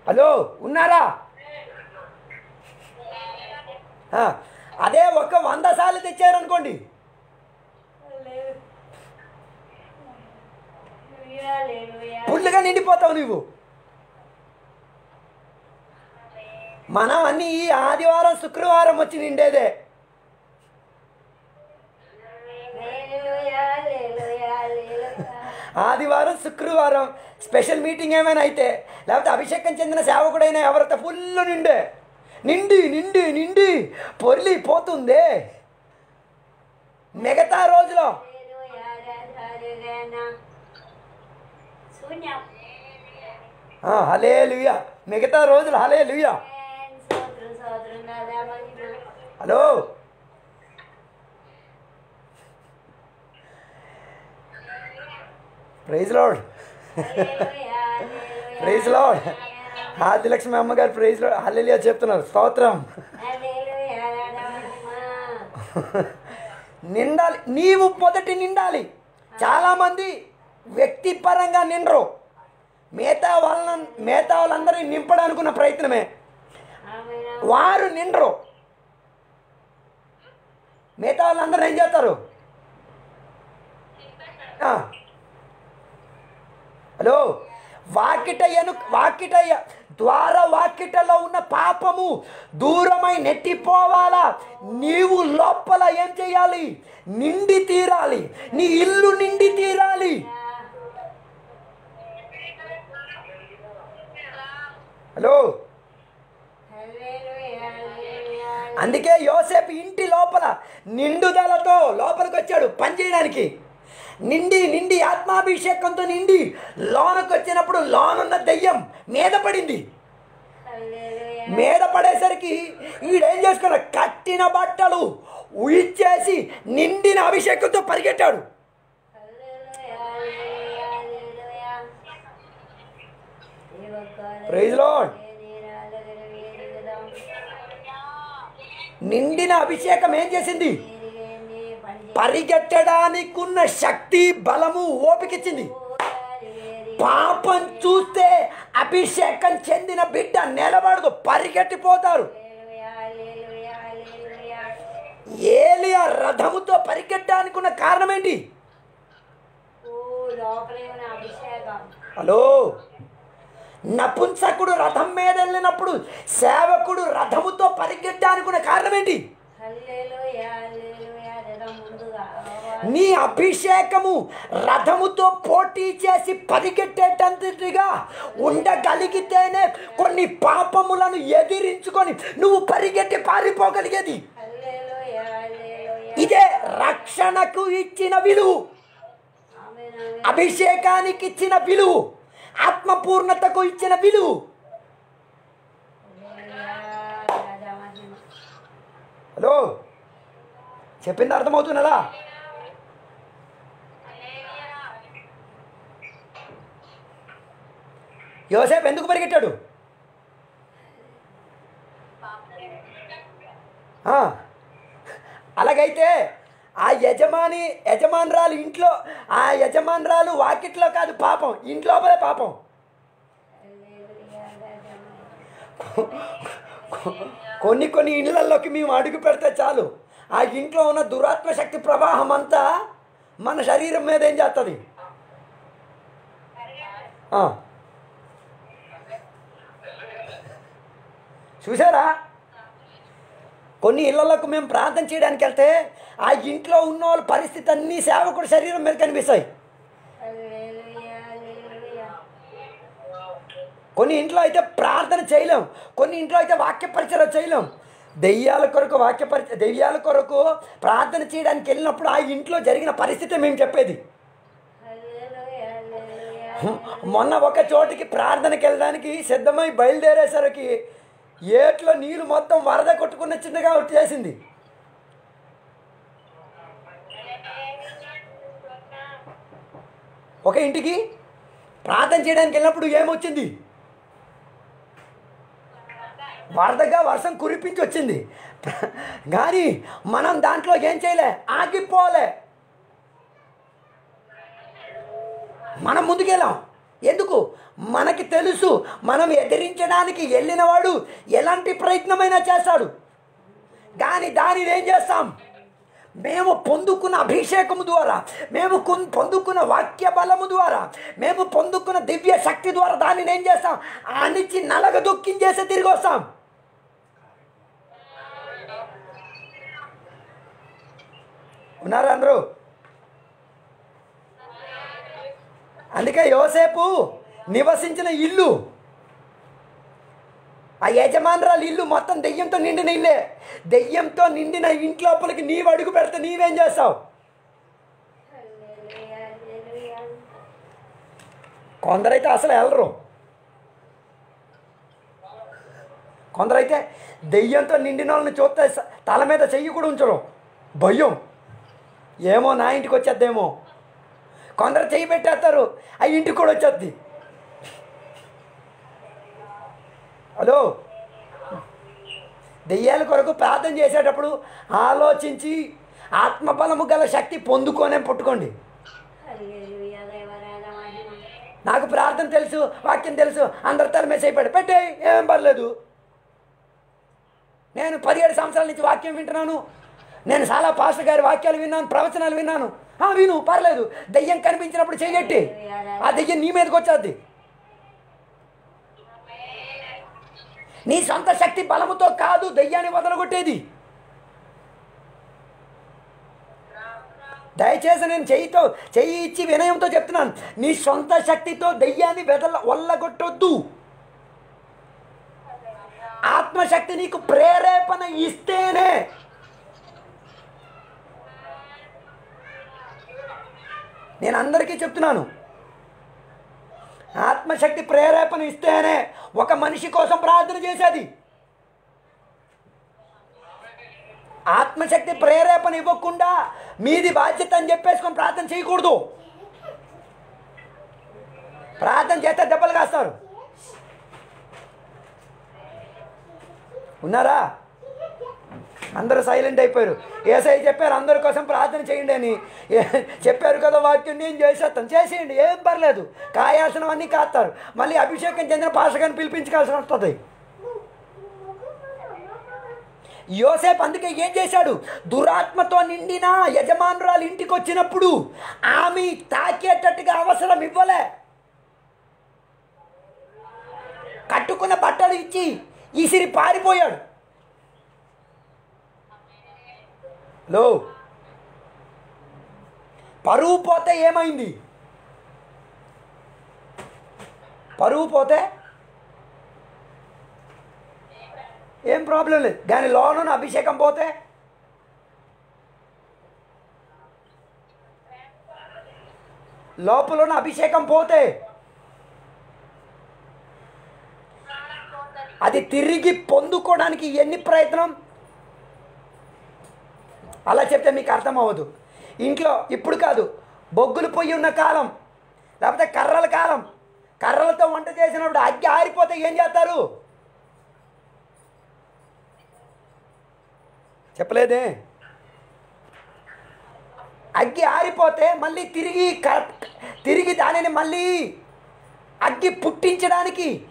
హలో ఉన్నారా? అదే ఒక వంద సార్లు తెచ్చారనుకోండి. ఫుల్గా నిండిపోతావు నువ్వు. మనం అన్ని ఈ ఆదివారం శుక్రవారం వచ్చి నిండేదే. ఆదివారం శుక్రవారం స్పెషల్ మీటింగ్ ఏమైనా అయితే లేకపోతే అభిషేకం చెందిన సేవకుడైన ఎవరితో ఫుల్ నిండే. నిండి నిండి నిండి పొర్లి పోతుందే. మిగతా రోజులో. హలే లుయా మిగతా రోజులు hallelujah hello praise lord. Praise lord. Adilakshmi అమ్మగారు ప్రైజ్ లోడ్. హల్లెలియా చెప్తున్నారు. స్తోత్రం. నిండాలి. నీవు మొదటి నిండాలి. చాలామంది వ్యక్తిపరంగా నిండరు. మిగతా వాళ్ళని మిగతా వాళ్ళందరినీ నింపడానుకున్న ప్రయత్నమే. వారు నిండరు. మిగతా వాళ్ళందరూ ఏం చేస్తారు? హలో? వాకిటయ్యను వాకిటయ్య ద్వారా వాకిటలో ఉన్న పాపము దూరమై నెట్టిపోవాలా? నీవు లోపల ఏం చేయాలి? నిండి తీరాలి. నీ ఇల్లు నిండి తీరాలి. హలో? అందుకే యోసేపు ఇంటి లోపల నిండుదలతో లోపలికి వచ్చాడు పని చేయడానికి. నిండి నిండి ఆత్మాభిషేకంతో నిండి లోనకు వచ్చినప్పుడు లోనున్న దెయ్యం మీద పడింది. మీద పడేసరికి ఈడేం చేసుకున్నాడు? కట్టిన బట్టలు ఉయిచ్చేసి నిండిన అభిషేకంతో పరిగెట్టాడు. ప్రైజ్ నిండిన అభిషేకం ఏం చేసింది ఉన్న శక్తి బలము ఓపికిచ్చింది. పాపం చూస్తే అభిషేకం చెందిన బిడ్డ నిలబడదు పరిగెట్టిపోతారు. ఏలియా రథముతో పరిగెట్టడానికి ఉన్న కారణం ఏంటి హలో నపుంసకుడు రథం మీద వెళ్ళినప్పుడు సేవకుడు రథముతో పరిగెట్టడానికి కారణం ఏంటి నీ అభిషేకము రథముతో పోటీ చేసి పరిగెట్టేటంతటిగా ఉండగలిగితేనే కొన్ని పాపములను ఎదిరించుకొని నువ్వు పరిగెట్టి పారిపోగలిగేది. ఇదే రక్షణకు ఇచ్చిన విలువ. అభిషేకానికి ఇచ్చిన విలువ. ఆత్మపూర్ణతకు ఇచ్చిన విలువ హలో? చెప్పింది అర్థమవుతున్నదా యోసేపు ఎందుకు పరిగెట్టాడు? ఆ, అలాగైతే ఆ యజమాని యజమానురాలు ఇంట్లో ఆ యజమానురాలు వాకిట్లో కాదు పాపం. ఇంట్లోపలే పాపం. కొన్ని కొన్ని ఇళ్ళల్లోకి మేము అడుగు పెడితే చాలు. ఆ ఇంట్లో ఉన్న దురాత్మ శక్తి ప్రవాహం అంతా మన శరీరం మీద ఏం చేస్తుంది? చూసారా కొన్ని ఇళ్ళలోకి మేము ప్రార్థన చేయడానికి వెళ్తే ఆ ఇంట్లో ఉన్న వాళ్ళ పరిస్థితి అన్నీ సేవకుడి శరీరం మీద కనిపిస్తాయి. కొన్ని ఇంట్లో అయితే ప్రార్థన చేయలేం కొన్ని ఇంట్లో అయితే వాక్య పరిచయం చేయలేం దెయ్యాల కొరకు వాక్య పరిచ దెయ్యాల కొరకు ప్రార్థన చేయడానికి వెళ్ళినప్పుడు ఆ ఇంట్లో జరిగిన పరిస్థితి మేము చెప్పేది. మొన్న ఒక చోటికి ప్రార్థనకి వెళ్ళడానికి సిద్ధమై బయలుదేరేసరికి ఏట్లో నీళ్ళు మొత్తం వరద కొట్టుకున్న చిన్నగా వచ్చేసింది ఒక ఇంటికి ప్రార్థన చేయడానికి వెళ్ళినప్పుడు ఏమొచ్చింది? వరదగా వర్షం కురిపించి వచ్చింది. కానీ మనం దాంట్లో ఏం చేయలే? ఆగిపోలే. మనం ముందుకెళ్ళాం. ఎందుకు? మనకి తెలుసు మనం ఎదిరించడానికి వెళ్ళినవాడు ఎలాంటి ప్రయత్నమైనా చేస్తాడు. కానీ దానిని ఏం చేస్తాం? మేము పొందుకున్న అభిషేకము ద్వారా మేము పొందుకున్న వాక్య బలము ద్వారా మేము పొందుకున్న దివ్య శక్తి ద్వారా దానిని ఏం చేస్తాం? అణిచి నలగ దుఃఖించేసి తిరిగి వస్తాం. ఉన్నారా అందరూ? అందుకే యోసేపు నివసించిన ఇల్లు. ఆ యజమానురాలు ఇల్లు మొత్తం దెయ్యంతో నిండిన ఇల్లే. దెయ్యంతో నిండిన ఇంట్లోపలికి నీవు అడుగు పెడితే నీవేం చేస్తావు? కొందరైతే అసలు వెళ్ళరు కొందరైతే దెయ్యంతో నిండిన వాళ్ళని చూస్తే తల మీద చెయ్యి కూడా ఉంచడం భయం. ఏమో నా ఇంటికి వచ్చేద్దేమో. కొందరు చెయ్యి పెట్టేస్తారు ఆ ఇంటికి కూడా వచ్చేద్ది. హలో. దెయ్యాల కొరకు ప్రార్థన చేసేటప్పుడు ఆలోచించి ఆత్మబలము గల శక్తి పొందుకొనే పుట్టుకోండి. నాకు ప్రార్థన తెలుసు వాక్యం తెలుసు అందరి మెసేజ్ మీద అయిపోయాడు పెట్టే ఏం పర్లేదు. నేను పదిహేడు సంవత్సరాల నుంచి వాక్యం వింటున్నాను. నేను చాలా పాస్టర్ గారి వాక్యాలు విన్నాను ప్రవచనాలు విన్నాను. విను పర్లేదు. దెయ్యం కనిపించినప్పుడు చేయగట్టి ఆ దెయ్యం నీ మీదకి వచ్చేది నీ సొంత శక్తి బలముతో కాదు దయ్యాన్ని వదలగొట్టేది. దయచేసి నేను చెయ్యితో చెయ్యి ఇచ్చి వినయంతో చెప్తున్నాను. నీ సొంత శక్తితో దయ్యాన్ని వెదల వల్లగొట్టొద్దు. ఆత్మశక్తి నీకు ప్రేరేపణ ఇస్తేనే. నేను అందరికీ చెప్తున్నాను. ఆత్మశక్తి ప్రేరేపణ ఇస్తేనే ఒక మనిషి కోసం ప్రార్థన చేసేది. ఆత్మశక్తి ప్రేరేపణ ఇవ్వకుండా మీది బాధ్యత అని చెప్పేసుకొని ప్రార్థన చేయకూడదు. ప్రార్థన చేస్తే దెబ్బలు కాస్తారు. ఉన్నారా? అందరూ సైలెంట్ అయిపోయారు. ఏసై చెప్పారు అందరి కోసం ప్రార్థన చేయండి అని. ఏ- చెప్పారు కదా వాక్యం నేను చేసేస్తాను చేసేయండి ఏం పర్లేదు. కాయాల్సినవన్నీ కాస్తారు. మళ్ళీ అభిషేకం చెందిన పాషగాన్ని పిలిపించుకోవాల్సి వస్తుంది. యోసేపు అందుకే ఏం చేశాడు? దురాత్మతో నిండిన యజమానురాలు ఇంటికి వచ్చినప్పుడు ఆమె తాకేటట్టుగా అవసరం ఇవ్వలే. కట్టుకున్న బట్టలు ఇచ్చి ఈసిరి పారిపోయాడు. లో పరువు పోతే ఏమైంది? పరువు పోతే ఏం ప్రాబ్లం లేదు. దాని లోన అభిషేకం పోతే? లోపల అభిషేకం పోతే? అది తిరిగి పొందుకోవడానికి ఎన్ని ప్రయత్నం? అలా చెప్తే మీకు అర్థం అవ్వదు ఇంట్లో ఇప్పుడు కాదు బొగ్గులు పొయ్యి ఉన్న కాలం లేకపోతే కర్రల కాలం. కర్రలతో వంట చేసినప్పుడు అగ్గి ఆరిపోతే ఏం చేస్తారు? చెప్పలేదే? అగ్గి ఆరిపోతే మళ్ళీ తిరిగి క- తిరిగి దానిని మళ్ళీ అగ్గి పుట్టించడానికి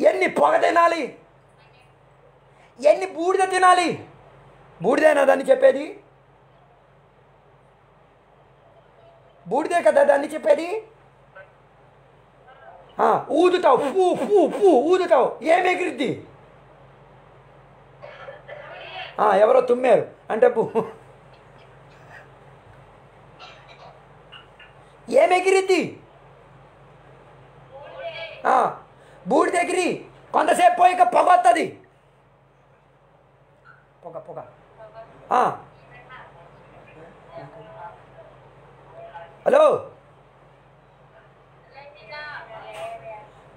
ఎన్ని పొగ తినాలి? ఎన్ని బూడిద తినాలి? బూడిదేనా దాన్ని చెప్పేది? బూడిదే కదా దాన్ని చెప్పేది? ఊదుతావు. పూ పూ పూ ఊదుతావు. ఏమి ఎగిరిద్ది? ఎవరో తుమ్మారు. అంటే పూ. ఏమి ఎగిరిద్ది? బూడిద ఎగిరి కొంతసేపు పోయాక పొగ వస్తుంది పొగ పొగ. హలో.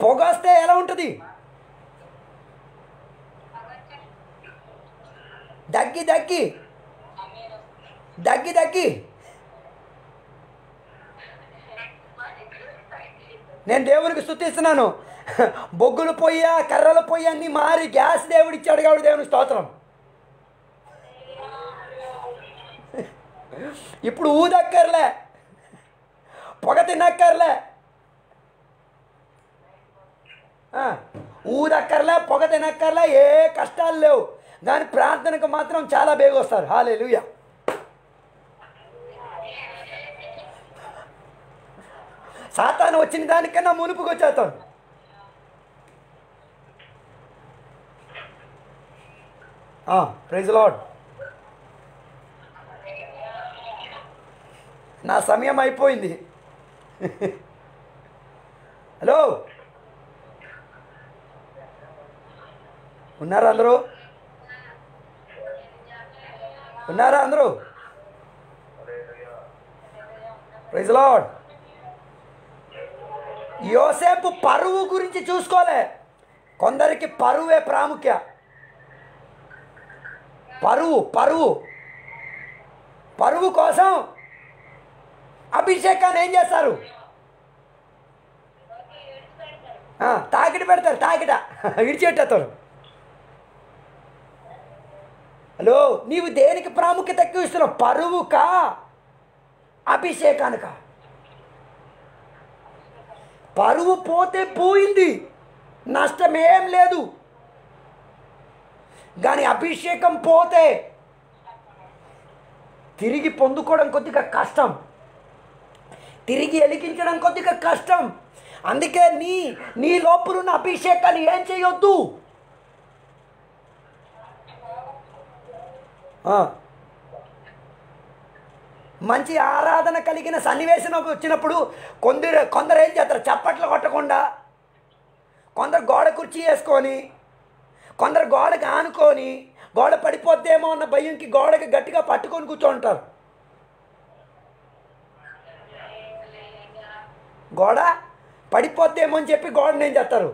పొగ వస్తే ఎలా ఉంటుంది? దగ్గి దగ్గి. దగ్గి దగ్గి. నేను దేవునికి స్థుతిస్తున్నాను బొగ్గులు పోయా కర్రలు పొయ్యి అన్నీ మారి గ్యాస్ దేవుడిచ్చాడు కాబట్టి దేవుని స్తోత్రం. ఇప్పుడు ఊదక్కర్లే. పొగ తినక్కర్లే. ఊదక్కర్లే పొగ తినక్కర్లే ఏ కష్టాలు లేవు. దాని ప్రార్థనకు మాత్రం చాలా బేగ వస్తారు హాలే సాతాను వచ్చిన దానికన్నా మునుపుకు వచ్చేస్తాను ప్రైజ్ లాడ్ నా సమయం అయిపోయింది. హలో? ఉన్నారా అందరూ? ఉన్నారా అందరూ? ప్రైజ్ లార్డ్ యోసేపు పరువు గురించి చూసుకోలే. కొందరికి పరువే ప్రాముఖ్య. పరువు పరువు. పరువు కోసం అభిషేకాన్ని ఏం చేస్తారు? ఆ, తాకిట పెడతారు తాకిట. విడిచేటతారు హలో నీవు దేనికి ప్రాముఖ్యత ఎక్కువ ఇస్తున్నావు? పరువుకా? అభిషేకానిక? పరువు పోతే పోయింది. నష్టమేం లేదు. కానీ అభిషేకం పోతే తిరిగి పొందుకోవడం కొద్దిగా కష్టం. తిరిగి ఎలిగించడం కొద్దిగా కష్టం. అందుకే నీ నీ లోపలున్న అభిషేకాన్ని ఏం చేయొద్దు? మంచి ఆరాధన కలిగిన సన్నివేశం వచ్చినప్పుడు కొందరు కొందరు ఏం చేస్తారు? చప్పట్లు కొట్టకుండా కొందరు గోడ కుర్చీ వేసుకొని కొందరు గోడకి ఆనుకొని గోడ పడిపోద్దేమో అన్న భయంకి గోడకి గట్టిగా పట్టుకొని కూర్చోంటారు. గోడ పడిపోద్దేమో అని చెప్పి గోడని ఏం చేస్తారు?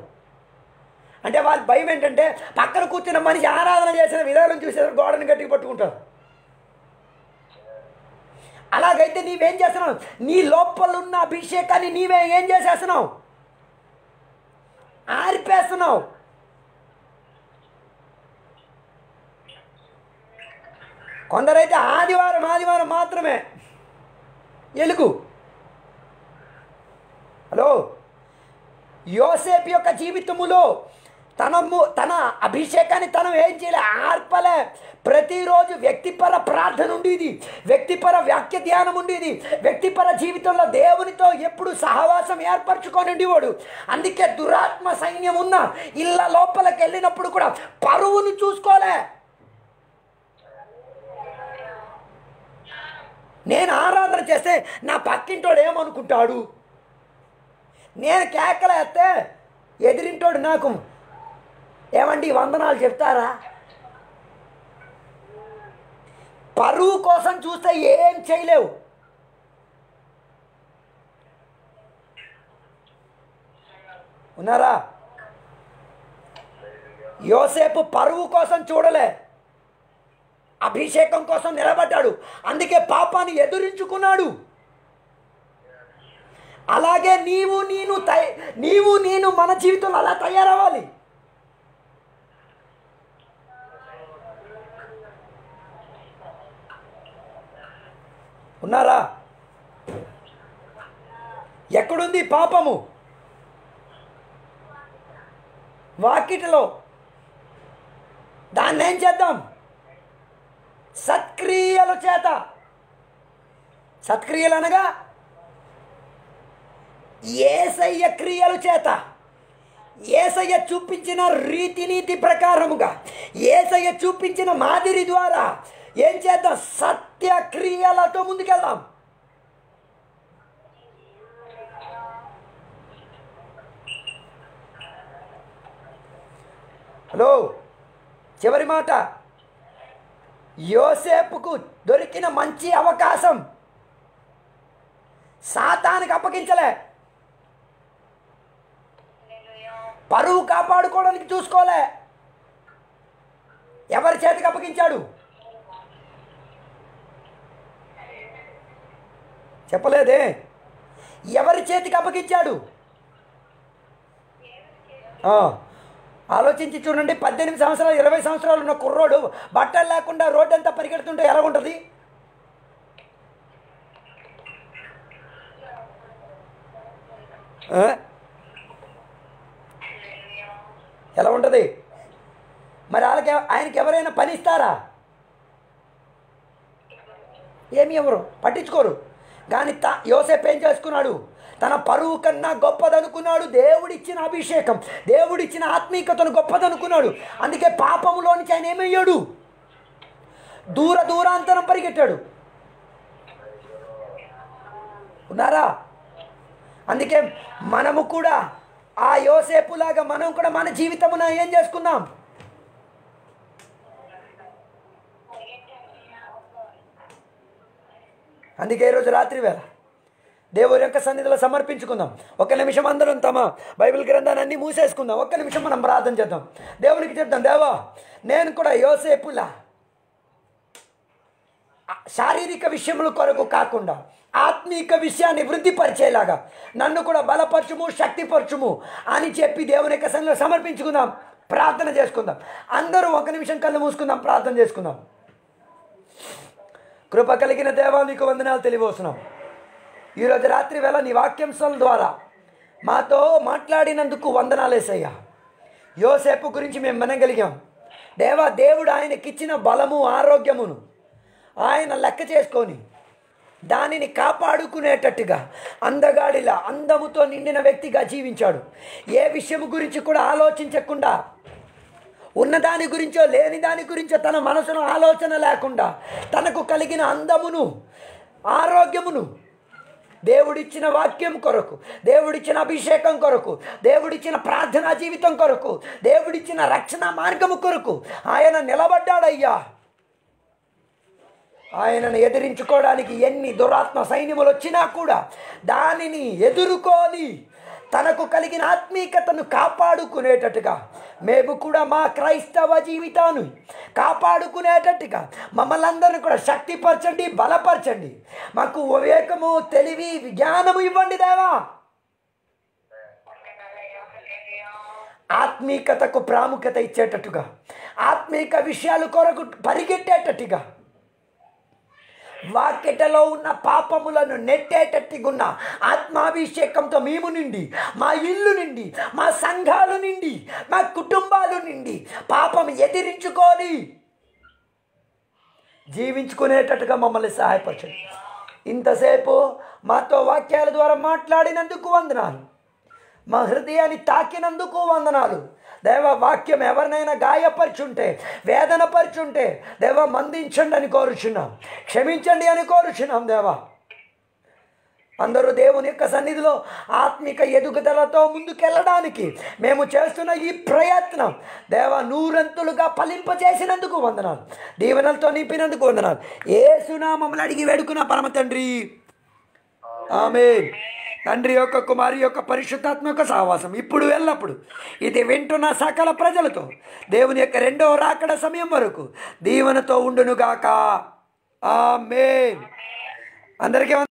అంటే వాళ్ళ భయం ఏంటంటే పక్కన కూర్చున్న మనిషి ఆరాధన చేసిన విధానం చూసేసరికి గోడని గట్టిగా పట్టుకుంటారు. అలాగైతే నీవేం చేస్తున్నావు? నీ లోపల ఉన్న అభిషేకాన్ని నీవే ఏం చేసేస్తున్నావు? ఆరిపేస్తున్నావు. కొందరైతే ఆదివారం ఆదివారం మాత్రమే ఎలుగు. హలో? యోసేపు యొక్క జీవితములో తనము తన అభిషేకాన్ని తను ఏం చేయలే? ఆర్పలే. ప్రతిరోజు వ్యక్తిపర ప్రార్థన ఉండేది. వ్యక్తిపర వాక్య ధ్యానం ఉండేది. వ్యక్తిపర జీవితంలో దేవునితో ఎప్పుడు సహవాసం ఏర్పరచుకొని ఉండేవాడు. అందుకే దురాత్మ సైన్యం ఉన్న ఇళ్ళ లోపలికి వెళ్ళినప్పుడు కూడా పరువును చూసుకోలే. నేను ఆరాధన చేస్తే నా పక్కింటోడు ఏమనుకుంటాడు? నేను కేకలేస్తే ఎదిరింటోడు నాకు. ఏమండి వందనాలు చెప్తారా? పరువు కోసం చూస్తే ఏం చేయలేవు. ఉన్నారా? యోసేపు పరువు కోసం చూడలే. అభిషేకం కోసం నిలబడ్డాడు. అందుకే పాపాన్ని ఎదురించుకున్నాడు. అలాగే నీవు నేను తయ నీవు నేను మన జీవితంలో అలా తయారవ్వాలి. ఉన్నారా? ఎక్కడుంది పాపము? వాకిటిలో. దాన్ని ఏం చేద్దాం? సత్క్రియల చేత. సత్క్రియలు అనగా ఏసయ్య క్రియల చేత ఏసయ్య చూపించిన రీతి నీతి ప్రకారముగా ఏసయ్య చూపించిన మాదిరి ద్వారా ఏం చేద్దాం? సత్య క్రియలతో ముందుకెళ్దాం. హలో చివరి మాట. యోసేపుకు దొరికిన మంచి అవకాశం. సాతానికి అప్పగించలే. పరువు కాపాడుకోవడానికి చూసుకోలే. ఎవరి చేతికి అప్పగించాడు? చెప్పలేదే. ఎవరి చేతికి అప్పగించాడు? ఆలోచించి చూడండి పద్దెనిమిది సంవత్సరాలు ఇరవై సంవత్సరాలు ఉన్న కుర్రోడు బట్టలు లేకుండా రోడ్డు అంతా పరిగెడుతుంటే ఎలా ఉంటుంది? ఎలా ఉంటుంది? మరి వాళ్ళకి ఆయనకి ఎవరైనా పని ఇస్తారా? ఏమి ఎవరు? పట్టించుకోరు. కానీ తా యోసేపు ఏం చేసుకున్నాడు? తన పరువు కన్నా గొప్పదనుకున్నాడు. దేవుడిచ్చిన అభిషేకం దేవుడిచ్చిన ఆత్మీయతను గొప్పదనుకున్నాడు. అందుకే పాపములో నుంచి ఆయన ఏమయ్యాడు దూర దూరాంతరం పరిగెట్టాడు. ఉన్నారా? అందుకే మనము కూడా ఆ యోసేపులాగా మనం కూడా మన జీవితమున ఏం చేసుకుందాం? అందుకే ఈరోజు రాత్రి వేళ దేవుని యొక్క సన్నిధిలో సమర్పించుకుందాం. ఒక్క నిమిషం అందరం తమ బైబిల్ గ్రంథాన్ని అన్ని మూసేసుకుందాం. ఒక్క నిమిషం మనం ప్రార్థన చేద్దాం. దేవునికి చెప్దాం దేవా నేను కూడా యోసేపులా శారీరక విషయముల కొరకు కాకుండా ఆత్మీక విషయాన్ని వృద్ధిపరిచేలాగా నన్ను కూడా బలపరచుము శక్తిపరచుము అని చెప్పి దేవుని యొక్క సంఘం సమర్పించుకుందాం. ప్రార్థన చేసుకుందాం. అందరూ ఒక నిమిషం కళ్ళు మూసుకుందాం ప్రార్థన చేసుకుందాం. కృప కలిగిన దేవా నీకు వందనాలు తెలియవస్తున్నాం ఈరోజు రాత్రి వేళ నీ వాక్యాంశాల ద్వారా మాతో మాట్లాడినందుకు వందనాలేసయ్యా యోసేపు గురించి మేము వినగలిగాం. దేవా దేవుడు ఆయనకిచ్చిన బలము ఆరోగ్యమును ఆయన లెక్క చేసుకొని దానిని కాపాడుకునేటట్టుగా అందగాడిలా అందముతో నిండిన వ్యక్తిగా జీవించాడు. ఏ విషయం గురించి కూడా ఆలోచించకుండా ఉన్నదాని గురించో లేని దాని గురించో తన మనసులో ఆలోచన లేకుండా తనకు కలిగిన అందమును ఆరోగ్యమును దేవుడిచ్చిన వాక్యం కొరకు దేవుడిచ్చిన అభిషేకం కొరకు దేవుడిచ్చిన ప్రార్థనా జీవితం కొరకు దేవుడిచ్చిన రక్షణ మార్గము కొరకు ఆయన నిలబడ్డాడయ్యా. ఆయనను ఎదిరించుకోవడానికి ఎన్ని దురాత్మ సైన్యములు వచ్చినా కూడా దానిని ఎదుర్కొని తనకు కలిగిన ఆత్మీకతను కాపాడుకునేటట్టుగా మేము కూడా మా క్రైస్తవ జీవితాన్ని కాపాడుకునేటట్టుగా మమ్మల్ని కూడా శక్తిపరచండి బలపరచండి. మాకు వివేకము తెలివి జ్ఞానము ఇవ్వండి దేవా. ఆత్మీకతకు ప్రాముఖ్యత ఇచ్చేటట్టుగా ఆత్మీక విషయాల కొరకు పరిగెట్టేటట్టుగా వాకిటలో ఉన్న పాపములను నెట్టేటట్టుగున్న ఆత్మాభిషేకంతో మేము నిండి మా ఇల్లు నిండి మా సంఘాలు నిండి మా కుటుంబాలు నిండి పాపం ఎదిరించుకొని జీవించుకునేటట్టుగా మమ్మల్ని సహాయపరచండి. ఇంతసేపు మాతో వాక్యాల ద్వారా మాట్లాడినందుకు వందనాలు. మా హృదయాన్ని తాకినందుకు వందనాలు. దేవ వాక్యం ఎవరినైనా గాయపరుచుంటే వేదన పరుచుంటే దేవ మందించండి అని కోరుచున్నాం. క్షమించండి అని కోరుచున్నాం దేవా. అందరూ దేవుని యొక్క సన్నిధిలో ఆత్మిక ఎదుగుదలతో ముందుకెళ్ళడానికి మేము చేస్తున్న ఈ ప్రయత్నం దేవ నూరంతులుగా ఫలింపచేసినందుకు వందనాలు. దీవెనలతో నింపినందుకు వందనాలు. ఏ సునామములు అడిగి వేడుకున్న పరమ తండ్రి. ఆమె తండ్రి యొక్క కుమారి యొక్క పరిశుద్ధాత్మ యొక్క సహవాసం ఇప్పుడు ఎల్లప్పుడు. ఇది వింటున్న సకల ప్రజలతో. దేవుని యొక్క రెండవ రాకడ సమయం వరకు దీవెనతో ఉండునుగాక. ఆమె అందరికీ